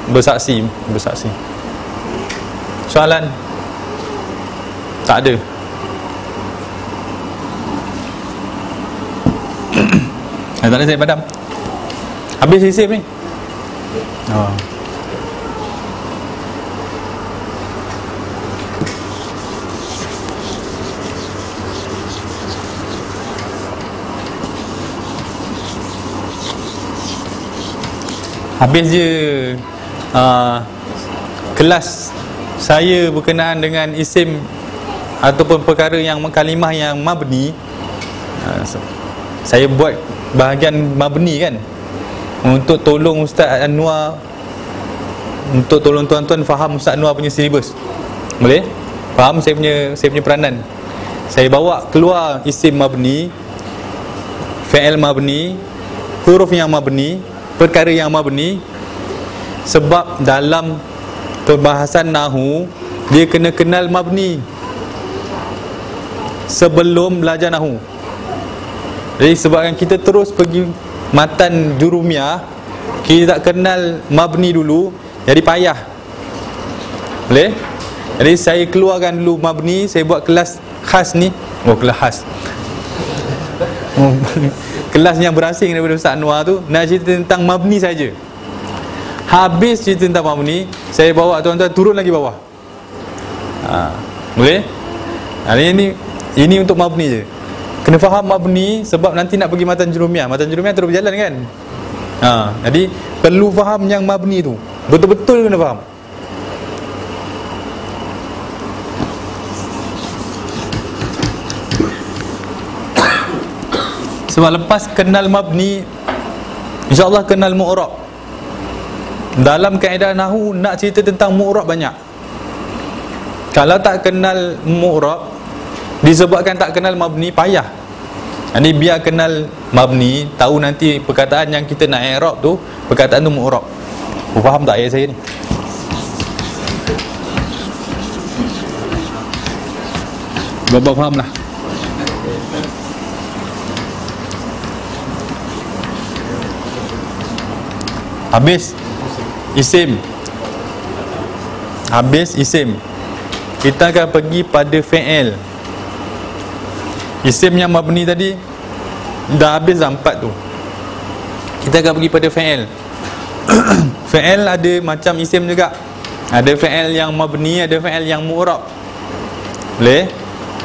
bersaksi bersaksi. Soalan? Tak ada. Eh, [COUGHS] tak ada saya padam. Habis isi ni? Oh. Habis je uh, Kelas Saya berkenaan dengan isim Ataupun perkara yang Kalimah yang mabni uh, Saya buat Bahagian mabni kan? Untuk tolong Ustaz Anwar Untuk tolong tuan-tuan Faham Ustaz Anwar punya silibus. Boleh? Faham saya punya Saya punya peranan? Saya bawa keluar isim mabni Fi'il mabni Huruf yang mabni perkara yang mabni sebab dalam perbahasan nahu dia kena kenal mabni sebelum belajar nahu. Jadi sebabkan kita terus pergi matan jurumiyah kita tak kenal mabni dulu jadi payah. Boleh? Jadi saya keluarkan dulu mabni saya buat kelas khas ni. Oh kelas khas [LAUGHS] kelas yang berasing daripada Ustaz Anwar tu nak cerita tentang mabni saja. Habis cerita tentang mabni, saya bawa tuan-tuan turun lagi bawah. Ha, boleh? Ha, ini ini untuk mabni je. Kena faham mabni sebab nanti nak pergi matan jurumiah. Matan jurumiah terus berjalan kan? Ha, jadi perlu faham yang mabni tu. Betul-betul kena faham. Sebab lepas kenal mabni InsyaAllah kenal mu'rab. Dalam kaedah nahu Nak cerita tentang mu'rab banyak. Kalau tak kenal mu'rab Disebabkan tak kenal mabni Payah. Jadi biar kenal mabni Tahu nanti perkataan yang kita nak i'rab tu Perkataan tu mu'rab. Faham tak ayat saya ni? Bapak faham lah Habis? Isim. Habis isim. Kita akan pergi pada fi'il. Isim yang mabni tadi Dah habis dah empat tu. Kita akan pergi pada fi'il. [COUGHS] Fi'il ada macam isim juga. Ada fi'il yang mabni ada fi'il yang mu'rab. Boleh?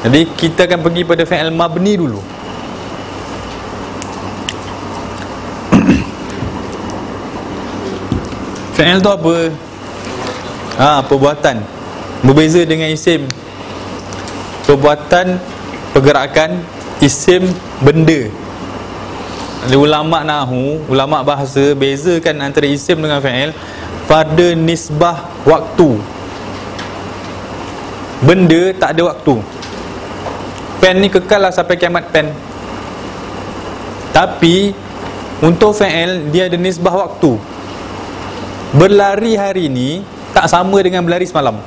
Jadi kita akan pergi pada fi'il mabni dulu fi'il tu apa? Ha, perbuatan. Berbeza dengan isim. Perbuatan pergerakan isim benda. Ulama nahu ulama bahasa bezakan antara isim dengan fi'il pada nisbah waktu. Benda tak ada waktu. Pen ni kekal lah sampai kiamat pen. Tapi untuk fi'il dia ada nisbah waktu berlari hari ni tak sama dengan berlari semalam.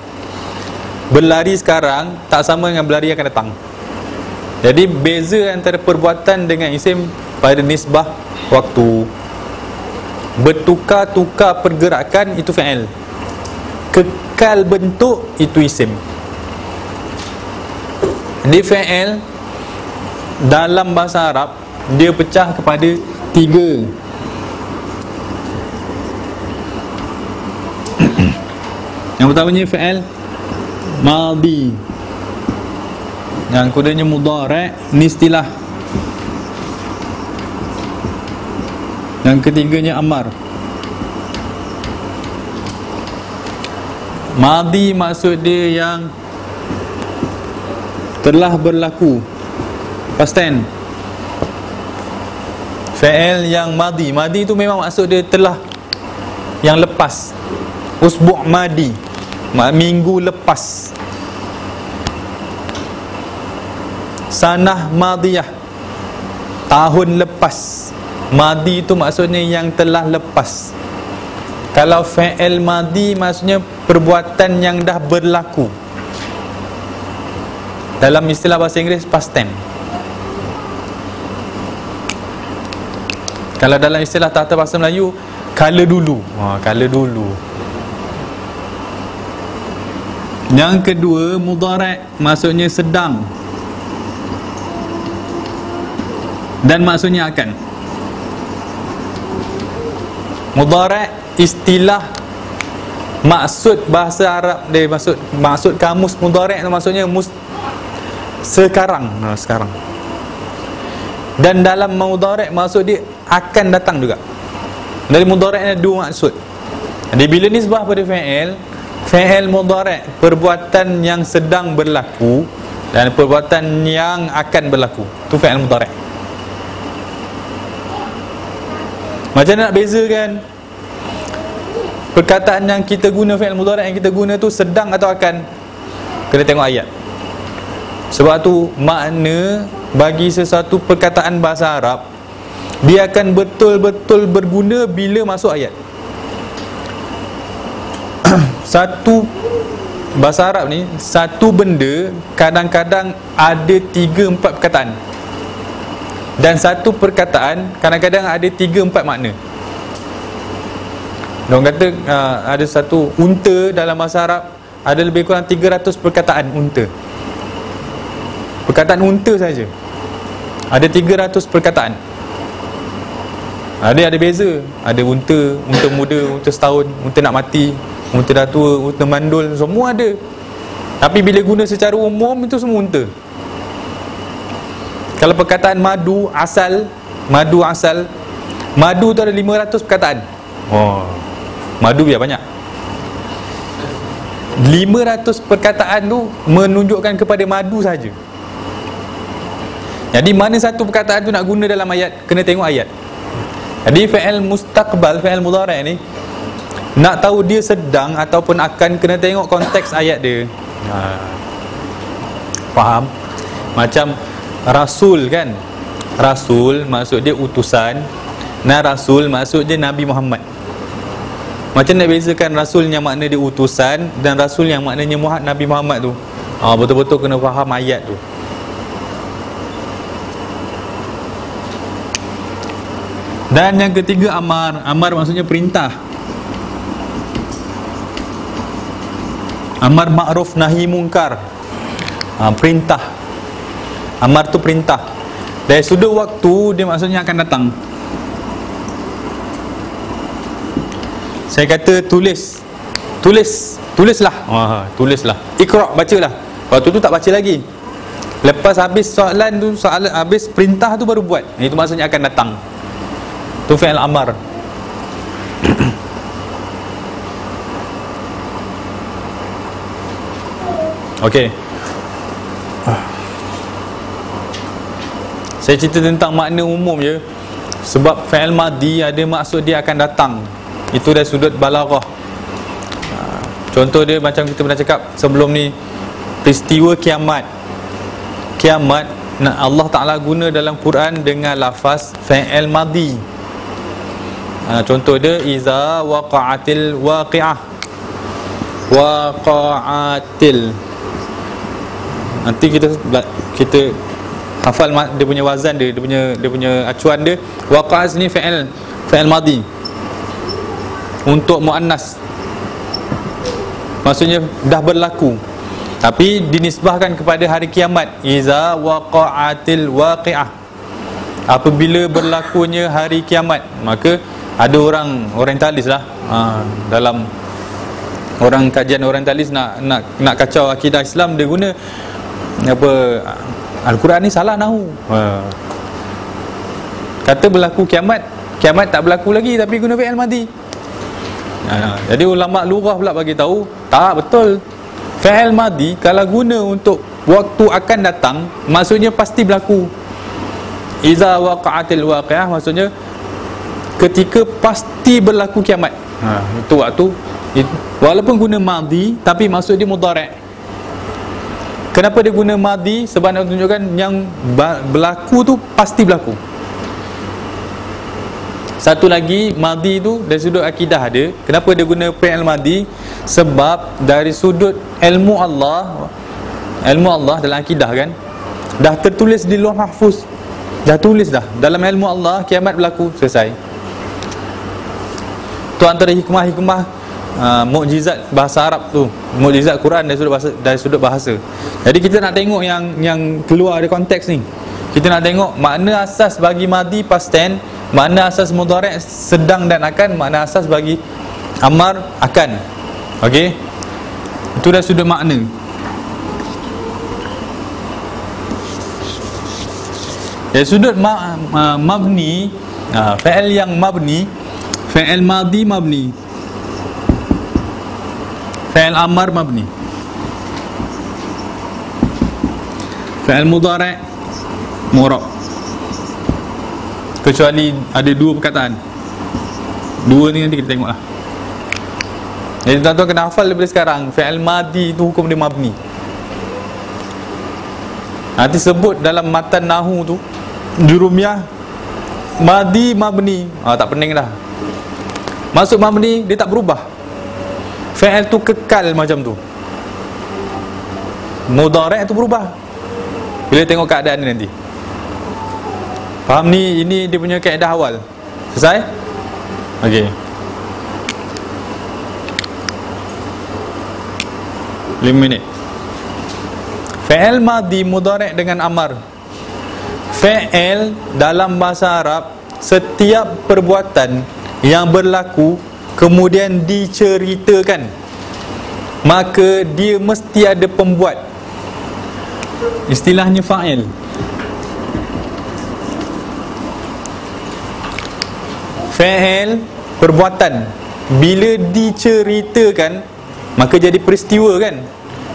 Berlari sekarang tak sama dengan berlari akan datang. Jadi beza antara perbuatan dengan isim pada nisbah waktu. Bertukar-tukar pergerakan itu fi'il. Kekal bentuk itu isim. Di fi'il dalam bahasa Arab dia pecah kepada tiga yang pertamanya fi'il madi yang keduanya mudhari' ni istilah. Yang ketiganya Ammar Madi maksud dia yang Telah berlaku. Past tense. Yang Madi Madi tu memang maksud dia telah Yang lepas. Usbu' Madi Minggu lepas. Sanah Madiyah. Tahun lepas. Madi itu maksudnya yang telah lepas. Kalau fa'il madi maksudnya perbuatan yang dah berlaku. Dalam istilah bahasa Inggeris past tense. Kalau dalam istilah tata bahasa Melayu Kala dulu. Ha, Kala dulu Yang kedua Mudarat Maksudnya sedang. Dan maksudnya akan. Mudarat istilah maksud bahasa Arab dia maksud maksud kamus mudarat maksudnya mus, sekarang. Nah, sekarang. Dan dalam mudarat maksud dia akan datang juga. Dari mudarat ada dua maksud. Jadi bila nisbah pada fi'il fi'il mudarat perbuatan yang sedang berlaku dan perbuatan yang akan berlaku. Tu fi'il mudarat Macam nak bezakan? Perkataan yang kita guna Fi'il mudarat yang kita guna tu Sedang atau akan? Kena tengok ayat. Sebab tu makna Bagi sesuatu perkataan bahasa Arab Dia akan betul-betul berguna Bila masuk ayat Satu Bahasa Arab ni Satu benda Kadang-kadang Ada tiga empat perkataan. Dan satu perkataan kadang-kadang ada tiga empat makna. Orang kata uh, ada satu unta dalam bahasa Arab ada lebih kurang 300 perkataan unta. Perkataan unta saja. Ada 300 perkataan. Ada ada beza. Ada unta unta muda unta setahun unta nak mati unta dah tua unta mandul semua ada. Tapi bila guna secara umum itu semua unta. Kalau perkataan madu asal Madu asal Madu tu ada 500 perkataan. Oh Madu biar banyak. 500 perkataan tu Menunjukkan kepada madu saja. Jadi mana satu perkataan tu nak guna dalam ayat Kena tengok ayat. Jadi fi'il mustaqbal Fi'il mudarat ni Nak tahu dia sedang Ataupun akan Kena tengok konteks ayat dia. Ha. Faham? Macam Rasul kan? Rasul maksud dia utusan. Dan Rasul maksud dia Nabi Muhammad. Macam nak bezakan Rasul yang makna dia utusan Dan Rasul yang maknanya Muhammad, Nabi Muhammad tu. Ha, Betul-betul kena faham ayat tu. Dan yang ketiga Amar. Amar maksudnya perintah Amar ma'ruf nahi mungkar. Ha, Perintah. Amar tu perintah. Dari sudut waktu Dia maksudnya akan datang. Saya kata tulis. Tulis. Tulislah. Ha, tulislah. Ikra bacalah. Waktu tu tak baca lagi. Lepas habis soalan tu soalan habis perintah tu baru buat. Itu maksudnya akan datang. Tu fi'il amar Okey. Saya cerita tentang makna umum je. Sebab fi'il madi ada maksud dia akan datang. Itu dari sudut balaghah. Contoh dia macam kita pernah cakap sebelum ni peristiwa kiamat. Kiamat Allah Taala guna dalam Quran dengan lafaz fi'il madi. Ha, contoh dia iza waqa'atil waqi'ah. Waqa'atil. Nanti kita kita hafal dia punya wazan dia, dia punya dia punya acuan dia. Waqa'ah ni fi'il fi'il madi. Untuk muannas. Maksudnya dah berlaku. Tapi dinisbahkan kepada hari kiamat. Iza waqa'atil waqi'ah. Apabila berlakunya hari kiamat maka ada orang orientalis lah. Ha, dalam orang kajian orientalis nak nak nak kacau akidah Islam dia guna apa Al-Quran ni salah nahu. Ha. kata berlaku kiamat kiamat tak berlaku lagi tapi guna fi'il madi. Ha, jadi ulama lurah pula bagi tahu tak betul. Fi'il madi kalau guna untuk waktu akan datang maksudnya pasti berlaku. Iza waqa'atil waqi'ah maksudnya ketika pasti berlaku kiamat. Ha, itu waktu walaupun guna madi tapi maksud dia mudarat kenapa dia guna madi sebab nak tunjukkan yang berlaku tu pasti berlaku. Satu lagi madi tu dari sudut akidah dia. Kenapa dia guna fi'il madi sebab dari sudut ilmu Allah ilmu Allah dalam akidah kan dah tertulis di luar mahfuz. Dah tulis dah. Dalam ilmu Allah kiamat berlaku selesai. Tu antara hikmah-hikmah uh, mukjizat bahasa Arab tu mukjizat Quran dari sudut bahasa dari sudut bahasa. Jadi kita nak tengok yang yang keluar dari konteks ni. Kita nak tengok makna asas bagi madi past tense Makna asas mudhari' sedang dan akan Makna asas bagi amar akan. Okey Itu dah sudut makna. Ya sudut ma, ma, mabni ha, Fa'il yang mabni Fa'il madi mabni Fa'il amar mabni Fa'il mudhari' Murab kecuali ada dua perkataan. Dua ni nanti kita tengok lah jadi tuan-tuan kena hafal daripada sekarang fi'al madi tu hukum dia mabni. Nanti sebut dalam matan nahu tu jurumiyah madi mabni. Ah, tak pening dah masuk mabni dia tak berubah fi'al tu kekal macam tu mudarik tu berubah bila tengok keadaan ni nanti Faham ni ini dia punya kaedah awal. Selesai? Okey. Lima minit. Fi'il madi mudhari' dengan amar. Fi'il dalam bahasa Arab setiap perbuatan yang berlaku kemudian diceritakan maka dia mesti ada pembuat. Istilahnya fa'il. Fa'il perbuatan bila diceritakan maka jadi peristiwa kan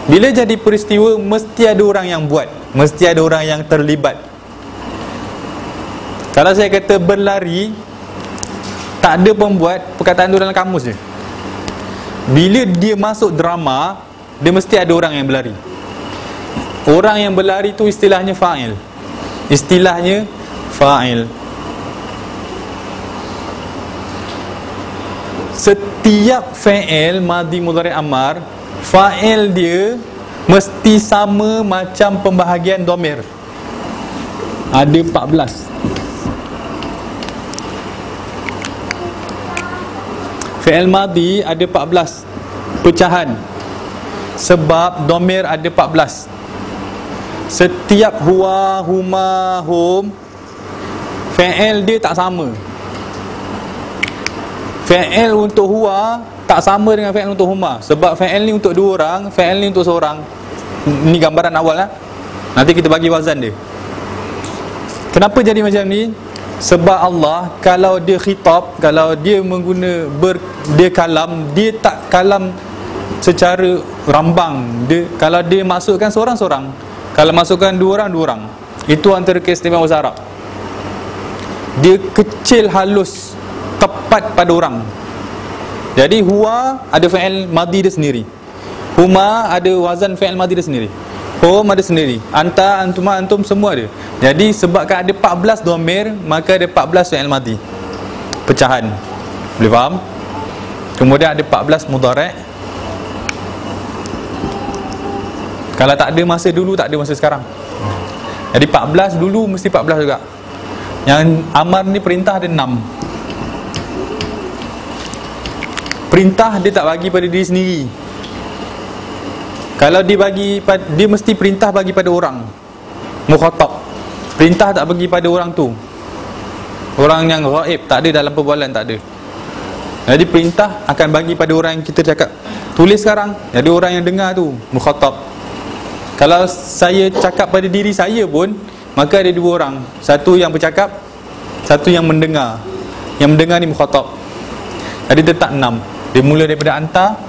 bila jadi peristiwa mesti ada orang yang buat mesti ada orang yang terlibat kalau saya kata berlari tak ada pembuat perkataan tu dalam kamus je. Bila dia masuk drama dia mesti ada orang yang berlari. Orang yang berlari tu istilahnya fa'il. Istilahnya fa'il. Setiap fa'il madi mudhari amar fa'il dia mesti sama macam pembahagian domir. Ada 14 fa'il madi ada 14 pecahan. Sebab domir ada 14 setiap huwa huma hum fa'il dia tak sama. Fi'il untuk huwa tak sama dengan fi'il untuk huma sebab fi'il ni untuk dua orang fi'il ni untuk seorang. Ni gambaran awal lah. Nanti kita bagi wazan dia. Kenapa jadi macam ni sebab Allah kalau dia khitab kalau dia mengguna ber, dia kalam dia tak kalam secara rambang. Dia kalau dia masukkan seorang-seorang kalau masukkan dua orang dua orang. Itu antara keistimewaan bahasa Arab. Dia kecil halus tepat pada orang. Jadi huwa ada fi'il madi dia sendiri. Huma ada wazan fi'il madi dia sendiri hum ada sendiri. Anta antuma antum semua ada. Jadi sebabkan ada 14 domir maka ada 14 fi'il madi pecahan. Boleh faham? Kemudian ada 14 mudarat. Kalau tak ada masa dulu tak ada masa sekarang. Jadi 14 dulu mesti 14 juga. Yang amar ni perintah ada 6 Perintah dia tak bagi pada diri sendiri Kalau dia bagi Dia mesti perintah bagi pada orang. Mukhatab. Perintah tak bagi pada orang tu. Orang yang raib Tak ada dalam perbualan tak ada. Jadi perintah akan bagi pada orang yang kita cakap Tulis sekarang. Jadi orang yang dengar tu Mukhatab. Kalau saya cakap pada diri saya pun Maka ada dua orang. Satu yang bercakap Satu yang mendengar. Yang mendengar ni mukhatab. Jadi tetap enam. Dia mula daripada anta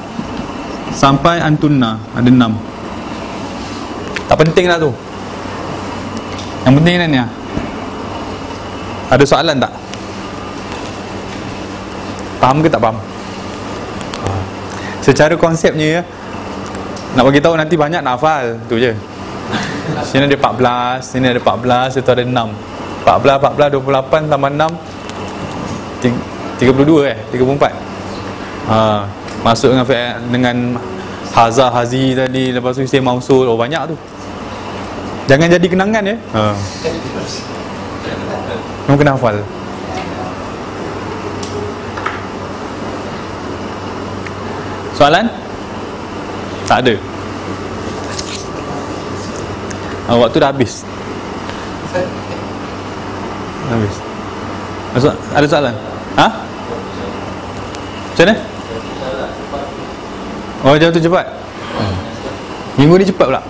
Sampai antunna Ada enam. Tak penting lah tu. Yang penting ni ni Ada soalan tak? Faham ke tak faham? Secara konsepnya ya Nak bagi tahu nanti banyak nak hafal Tu je. Sini ada 14 Sini ada 14 Itu ada 6 14, 14, 28 tambah 6 32 eh 34 ha, masuk dengan dengan haza hazi tadi lepas tu istimewa mausul oh banyak tu. Jangan jadi kenangan ya. Ha. Kamu kena hafal. Soalan? Tak ada. Ha, waktu dah habis. Habis. Ada soalan? Ha macam mana Oh jam tu cepat Minggu ni cepat pula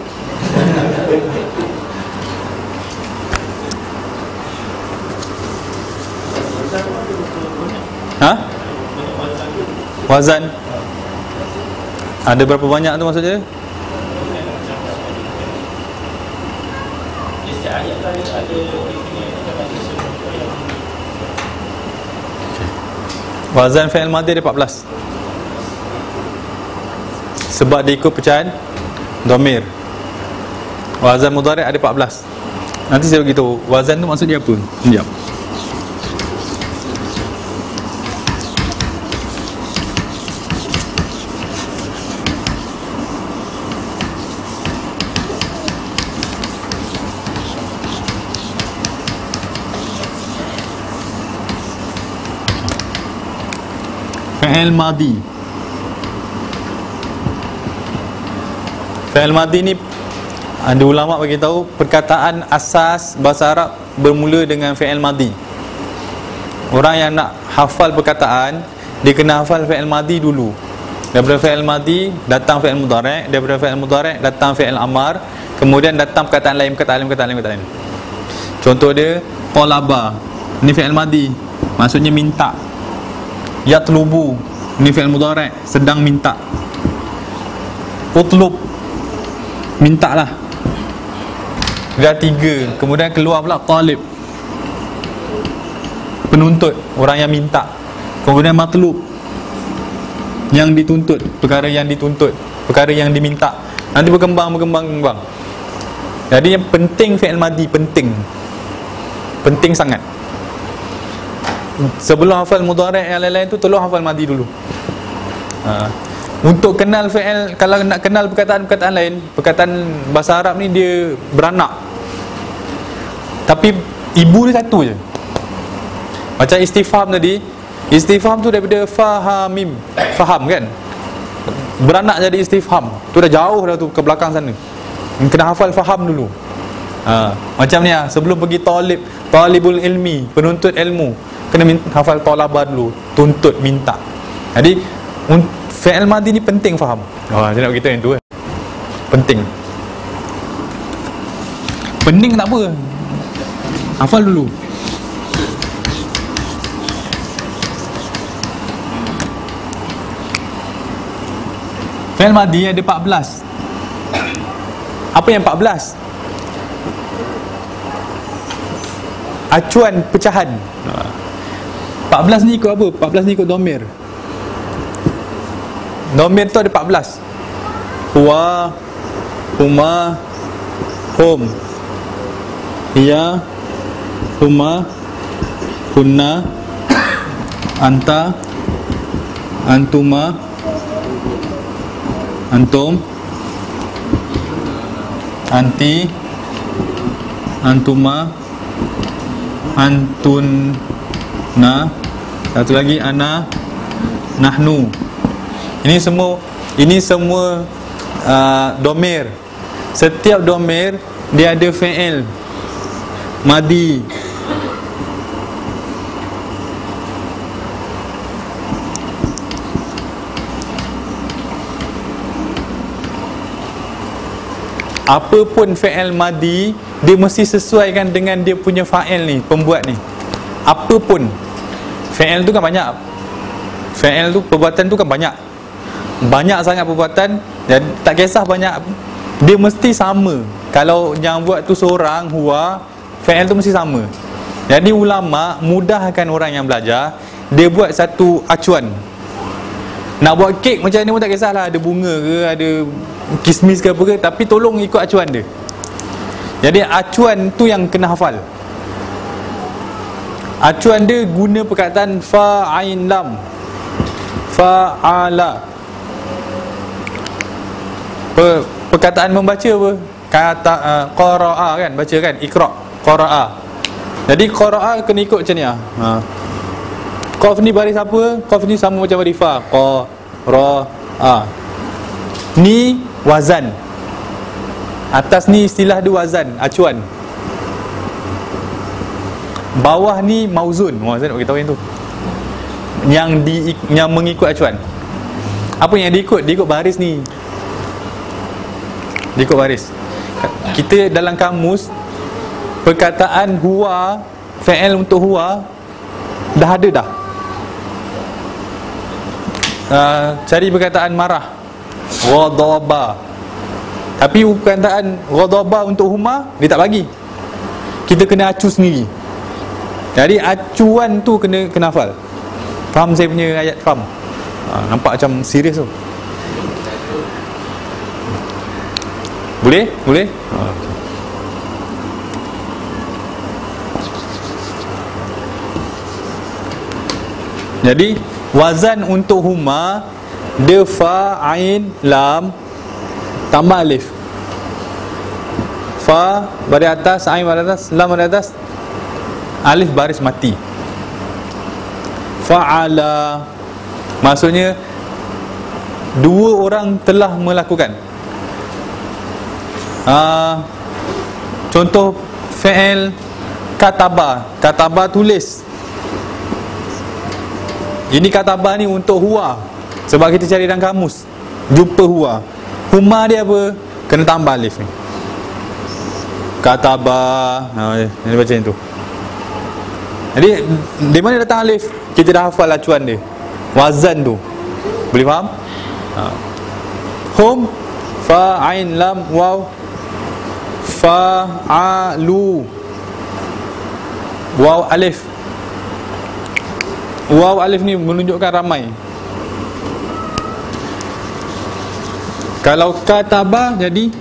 Ha? Wazan Ada berapa banyak tu maksudnya? Wazan fi'il ada 14 sebab dia ikut pecahan domir. Wazan mudarik ada 14 nanti saya beritahu wazan tu maksudnya apa? Sekejap fi'il madhi Fi'il madhi ni ada ulama bagi tahu perkataan asas bahasa Arab bermula dengan fi'il madhi. Orang yang nak hafal perkataan dia kena hafal fi'il madhi dulu. Daripada fi'il madhi datang fi'il mudhari', daripada fi'il mudhari' datang fi'il amar, kemudian datang perkataan lain, perkataan lain, perkataan lain, perkataan lain. Contoh dia talaba. Ni fi'il madhi. Maksudnya minta. Yatlubu. Ni fi'il mudhari' sedang minta. Utlub minta lah dah tiga. Kemudian keluar pula talib. Penuntut. Orang yang minta. Kemudian matlub. Yang dituntut. Perkara yang dituntut. Perkara yang diminta. Nanti berkembang berkembang berkembang jadi yang penting fi'il madi penting. Penting sangat. Sebelum hafal mudhari' yang lain-lain tu tolong hafal madi dulu. Ha. Untuk kenal fi'il Kalau nak kenal perkataan-perkataan lain Perkataan bahasa Arab ni dia beranak. Tapi ibu dia satu je. Macam istifham tadi Istifham tu daripada fahamim. Faham kan? Beranak jadi istifham. Tu dah jauh dah tu ke belakang sana. Kena hafal faham dulu. Ha, Macam ni lah Sebelum pergi talib Talibul ilmi Penuntut ilmu. Kena hafal talabah dulu Tuntut minta. Jadi fi'il madi ni penting faham? Oh, saya nak kita yang tu eh. penting. Pening tak apa. Hafal dulu. Fi'il madi ada 14 apa yang 14 acuan pecahan. 14 ni ikut apa? 14 ni ikut domir domir tu ada 14 huwa huma hum. Hiya huma kunna anta antuma antum anti antuma antun na satu lagi ana nahnu ini semua ini semua uh, domir. Setiap domir dia ada fi'il. Madi. Apa pun fi'il madi dia mesti sesuaikan dengan dia punya fa'il ni pembuat ni. Apa pun. Fi'il tu kan banyak. Fi'il tu perbuatan tu kan banyak banyak sangat perbuatan dan tak kisah banyak dia mesti sama. Kalau yang buat tu seorang huwa fi'il tu mesti sama. Jadi ulama mudahkan orang yang belajar dia buat satu acuan. Nak buat kek macam ni pun tak kisahlah ada bunga ke ada kismis ke apa ke tapi tolong ikut acuan dia. Jadi acuan tu yang kena hafal. Acuan dia guna perkataan fa'ain lam. Fa'ala per, perkataan membaca apa? Kata uh, qara'a kan? Baca kan? Ikra qara'a. Jadi qara'a kena ikut macam ni ah. Ha. qaf ni baris apa? Qaf ni sama macam baris fa qa ra a ni wazan. Atas ni istilah dia wazan acuan. Bawah ni mauzun. Saya nak beritahu yang tu. Yang di yang mengikut acuan. Apa yang diikut diikut baris ni diikut baris. Kita dalam kamus perkataan huwa fi'il untuk huwa dah ada dah. Uh, cari perkataan marah. Ghadaba. Tapi perkataan ghadaba untuk huma dia tak bagi. Kita kena acu sendiri. Jadi acuan tu kena kena hafal. Faham saya punya ayat faham? Ha, nampak macam serius tu boleh? boleh? Ha, jadi wazan untuk huma dia fa ain lam tambah alif fa baris atas ain baris atas lam baris atas alif baris mati fa'ala maksudnya dua orang telah melakukan uh, contoh fi'il kataba kataba tulis. Ini kataba ni untuk huwa sebab kita cari dalam kamus. Jumpa huwa Huma dia apa? Kena tambah alif ni. Kataba ha, Ini baca yang tu. Jadi Di mana datang alif? Kita dah hafal acuan dia. Wazan tu. Boleh faham? Ha. Hum Fa Ain Lam Waw Fa A Lu Waw Alif Waw Alif ni menunjukkan ramai Kalau kataba jadi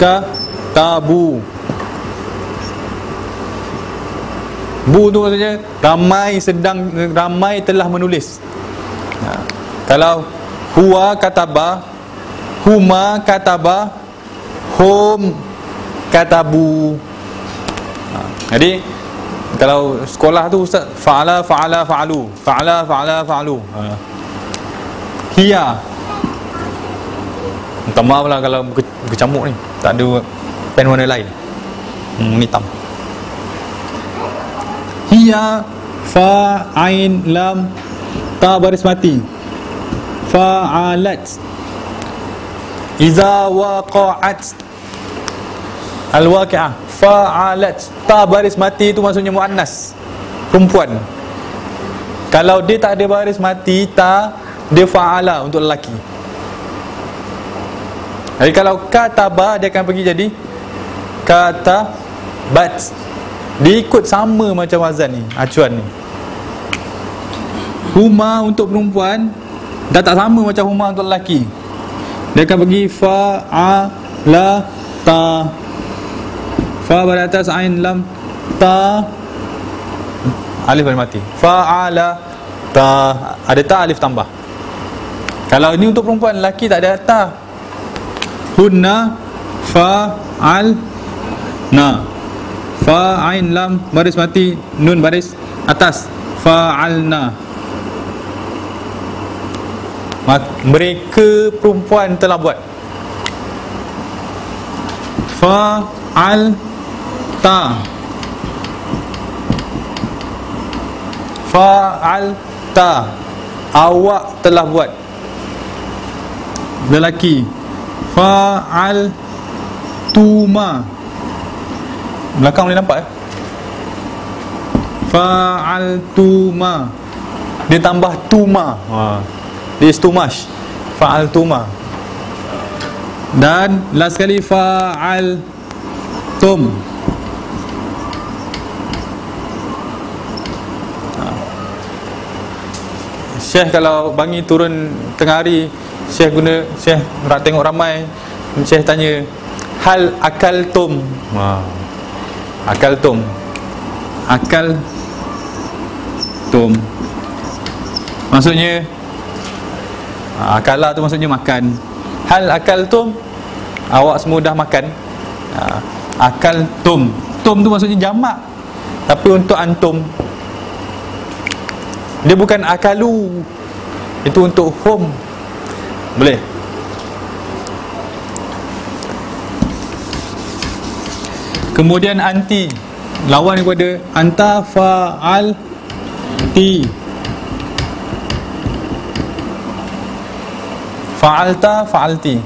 katabu. Bu tu maksudnya ramai sedang ramai telah menulis. Ha. Kalau huwa kataba, huma kataba, hum katabu. Ha. Jadi kalau sekolah tu ustaz fa'ala fa'ala fa'alu, fa'ala fa'ala fa'alu. Ha. Hiya Minta maaf lah kalau berkecamuk ni Tak ada pen warna lain hmm, Hitam Hiya Fa Ain Lam Ta baris mati fa'alat iza waqa'at al-waqi'ah. Fa'alat. Ta baris mati itu maksudnya muannas. Perempuan. Kalau dia tak ada baris mati ta dia fa'ala untuk lelaki. Jadi kalau kataba dia akan pergi jadi kata bat. Dia ikut sama macam wazan ni acuan ni. Huma untuk perempuan dah tak sama macam huma untuk lelaki. Dia akan pergi fa a la ta fa pada atas ain lam ta. Alif pada mati. Fa a la ta. Ada ta alif tambah. Kalau ini untuk perempuan lelaki tak ada ta. Hunna fa al na. Fa ain lam baris mati nun baris atas. Fa alna mereka perempuan telah buat. Fa al ta fa al ta awak telah buat. Lelaki. Fa'al tuma belakang boleh nampak eh? Fa'al tuma dia tambah tuma. Ha. Dia tumash fa'al tuma dan last sekali fa'al tum Syekh kalau bangi turun tengah hari Syekh guna Syekh nak tengok ramai Syekh tanya Hal akal tum? Ha. Akal tum. Akal Tum. Maksudnya ha, Akala tu maksudnya makan. Hal akal tum? Awak semua dah makan? Ha. Akal tum. Tum tu maksudnya jamak. Tapi untuk antum Dia bukan akalu Itu untuk home. Boleh? Kemudian anti. Lawan kepada Anta fa'al Ti Fa'alta fa'alti.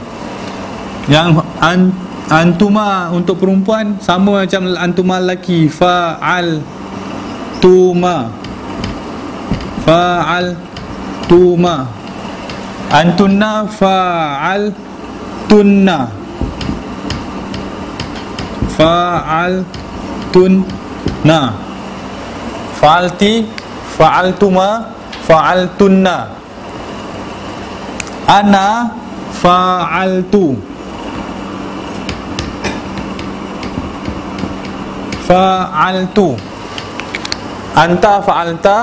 Yang an, Antuma untuk perempuan Sama macam antuma lelaki Fa'al Tuma Fa'al Tuma antunna fa'al tunna fa'al tunna fa'alti fa'altuma fa'altunna. Ana fa'altu. Fa'altu. Anta fa'alta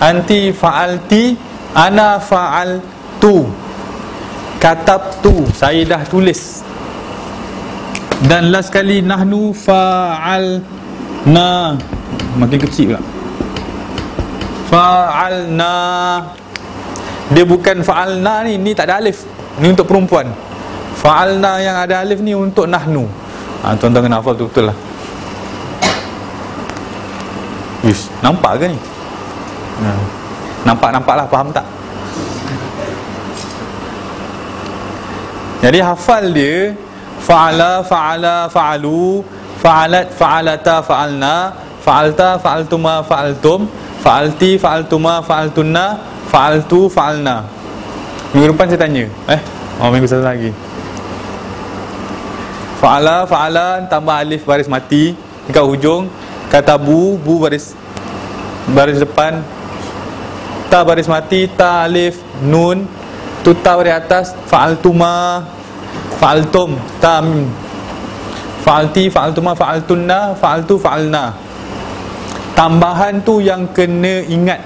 anti fa'alti ana fa'altu. Tu katab tu saya dah tulis. Dan last kali nahnu fa'al na makin kecil pula. Fa'al na dia bukan fa'al na ni ni tak ada alif. Ni untuk perempuan. Fa'al na yang ada alif ni untuk nahnu. Ha, tuan-tuan kena hafal betul-betul lah. Wish, nampak ke ni? Ha. Nampak-nampak lah, faham tak? Jadi hafal dia fa'ala fa'ala fa'alu fa'alat fa'alata fa'alna fa'alta fa'altuma fa'altum fa'alti fa'altuma fa'altunna fa'altu fa'alna Minggu depan saya tanya Eh Oh minggu satu lagi Fa'ala fa'ala tambah alif baris mati Dekat hujung Kata bu Bu baris Baris depan Ta baris mati Ta alif Nun tu ta dari atas fa'altuma fa'altum tam fa'alti fa'altuma fa'altunna fa'altu fa'alna tambahan tu yang kena ingat.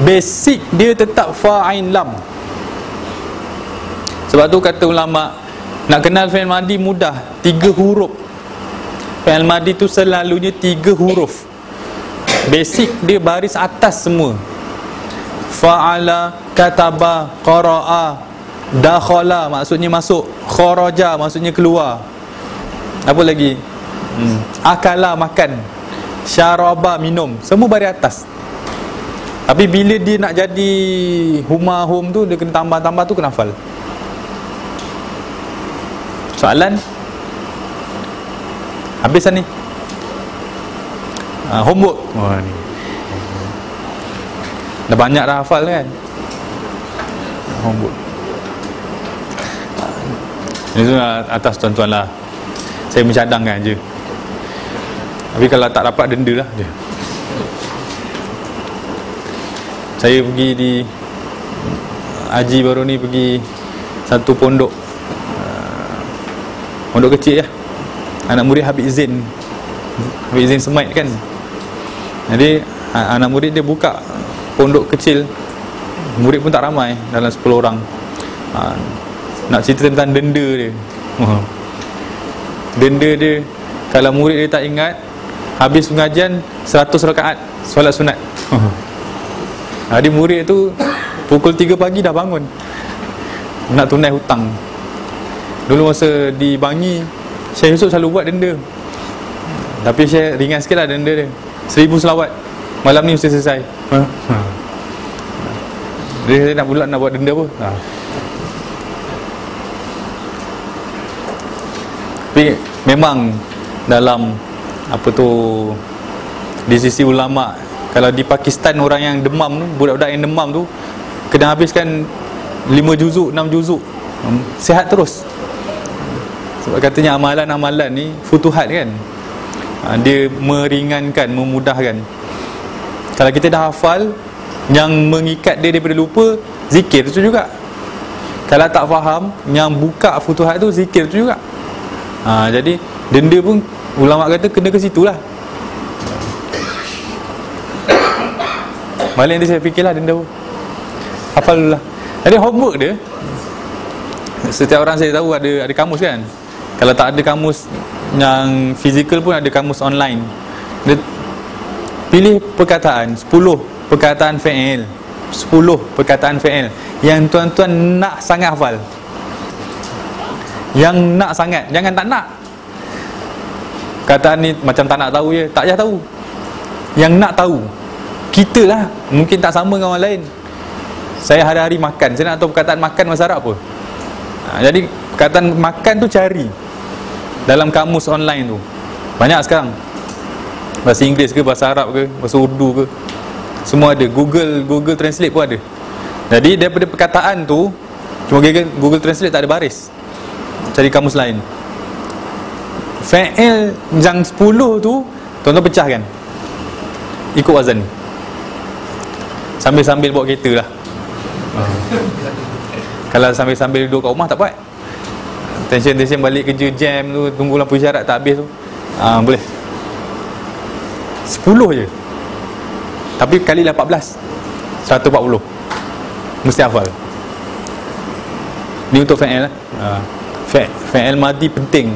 Basic dia tetap fa'ain lam. Sebab tu kata ulama nak kenal fi'il madi mudah tiga huruf. Fi'il madi tu selalunya tiga huruf. Basic dia baris atas semua fa'ala kataba qara'a. Dakhala maksudnya masuk. Kharaja maksudnya keluar. Apa lagi? Hmm. akala makan. Syaraba minum. Semua baris atas. Tapi bila dia nak jadi huma home tu dia kena tambah-tambah tu kena hafal. Soalan? Habis ni. Uh, homework. Oh, ni. Dah banyak dah hafal kan? Ini tu atas tuan-tuan lah. Saya mencadangkan je. Tapi kalau tak dapat denda lah dia. Saya pergi di Haji baru ni pergi satu pondok. Uh, pondok kecil ya. Anak murid Habib Zain. Habib Zain Semait kan? Jadi anak murid dia buka pondok kecil murid pun tak ramai dalam 10 orang. Uh, nak cerita tentang denda dia. Denda dia kalau murid dia tak ingat habis pengajian 100 rakaat solat sunat. Jadi murid tu pukul 3 pagi dah bangun. Nak tunai hutang. Dulu masa di Bangi Syekh Yusuf selalu buat denda. Tapi Syekh ringan sikit lah denda dia. Seribu selawat. Malam ni mesti selesai ha? Ha. dia nak bulat nak buat denda apa ha. tapi memang dalam apa tu di sisi ulama kalau di Pakistan orang yang demam tu budak-budak yang demam tu kena habiskan 5 juzuk 6 juzuk hmm, sihat terus sebab katanya amalan-amalan ni futuhat kan ha, dia meringankan memudahkan kalau kita dah hafal yang mengikat dia daripada lupa zikir tu juga. Kalau tak faham yang buka futuhat tu zikir tu juga. Ha, jadi denda pun ulama kata kena ke situ lah balik nanti saya fikirlah denda pun. Hafal dulu lah. Jadi homework dia setiap orang saya tahu ada ada kamus kan? Kalau tak ada kamus yang fizikal pun ada kamus online. Dia pilih perkataan 10 perkataan fa'il 10 perkataan fa'il yang tuan-tuan nak sangat hafal. Yang nak sangat jangan tak nak. Kataan ni macam tak nak tahu je tak payah tahu. Yang nak tahu kita lah. Mungkin tak sama dengan orang lain. Saya hari-hari makan saya nak tahu perkataan makan bahasa Arab apa. Ha, jadi perkataan makan tu cari dalam kamus online tu. Banyak sekarang bahasa Inggeris ke bahasa Arab ke bahasa Urdu ke. Semua ada. Google Google Translate pun ada. Jadi daripada perkataan tu cuma Google Translate tak ada baris. Cari kamus lain. Fa'il yang 10 tu tuan-tuan pecahkan ikut wazan ni. Sambil-sambil bawa kereta lah. [LAUGHS] Kalau sambil-sambil duduk kat rumah tak buat. Tension-tension balik kerja jam tu tunggu lampu isyarat tak habis tu. Ha, boleh 10 je. Tapi kali 18 140 mesti hafal. Ni untuk fa'il lah ha. Fa'il madi penting.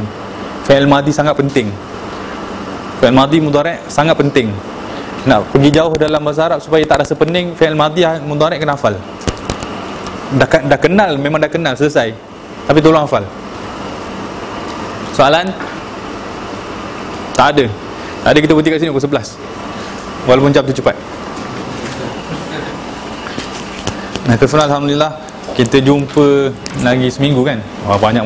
Fa'il madi sangat penting. Fa'il madi mudarik sangat penting. Nak pergi jauh dalam bahasa Arab Supaya tak rasa pening Fa'il madi mudarik kena hafal. Dah, dah kenal, memang dah kenal, selesai. Tapi tolong hafal. Soalan? Tak ada ada kita berhenti kat sini pukul 11 Walaupun jam tu cepat. Nah, Alhamdulillah Kita jumpa lagi seminggu kan? Wah, Banyak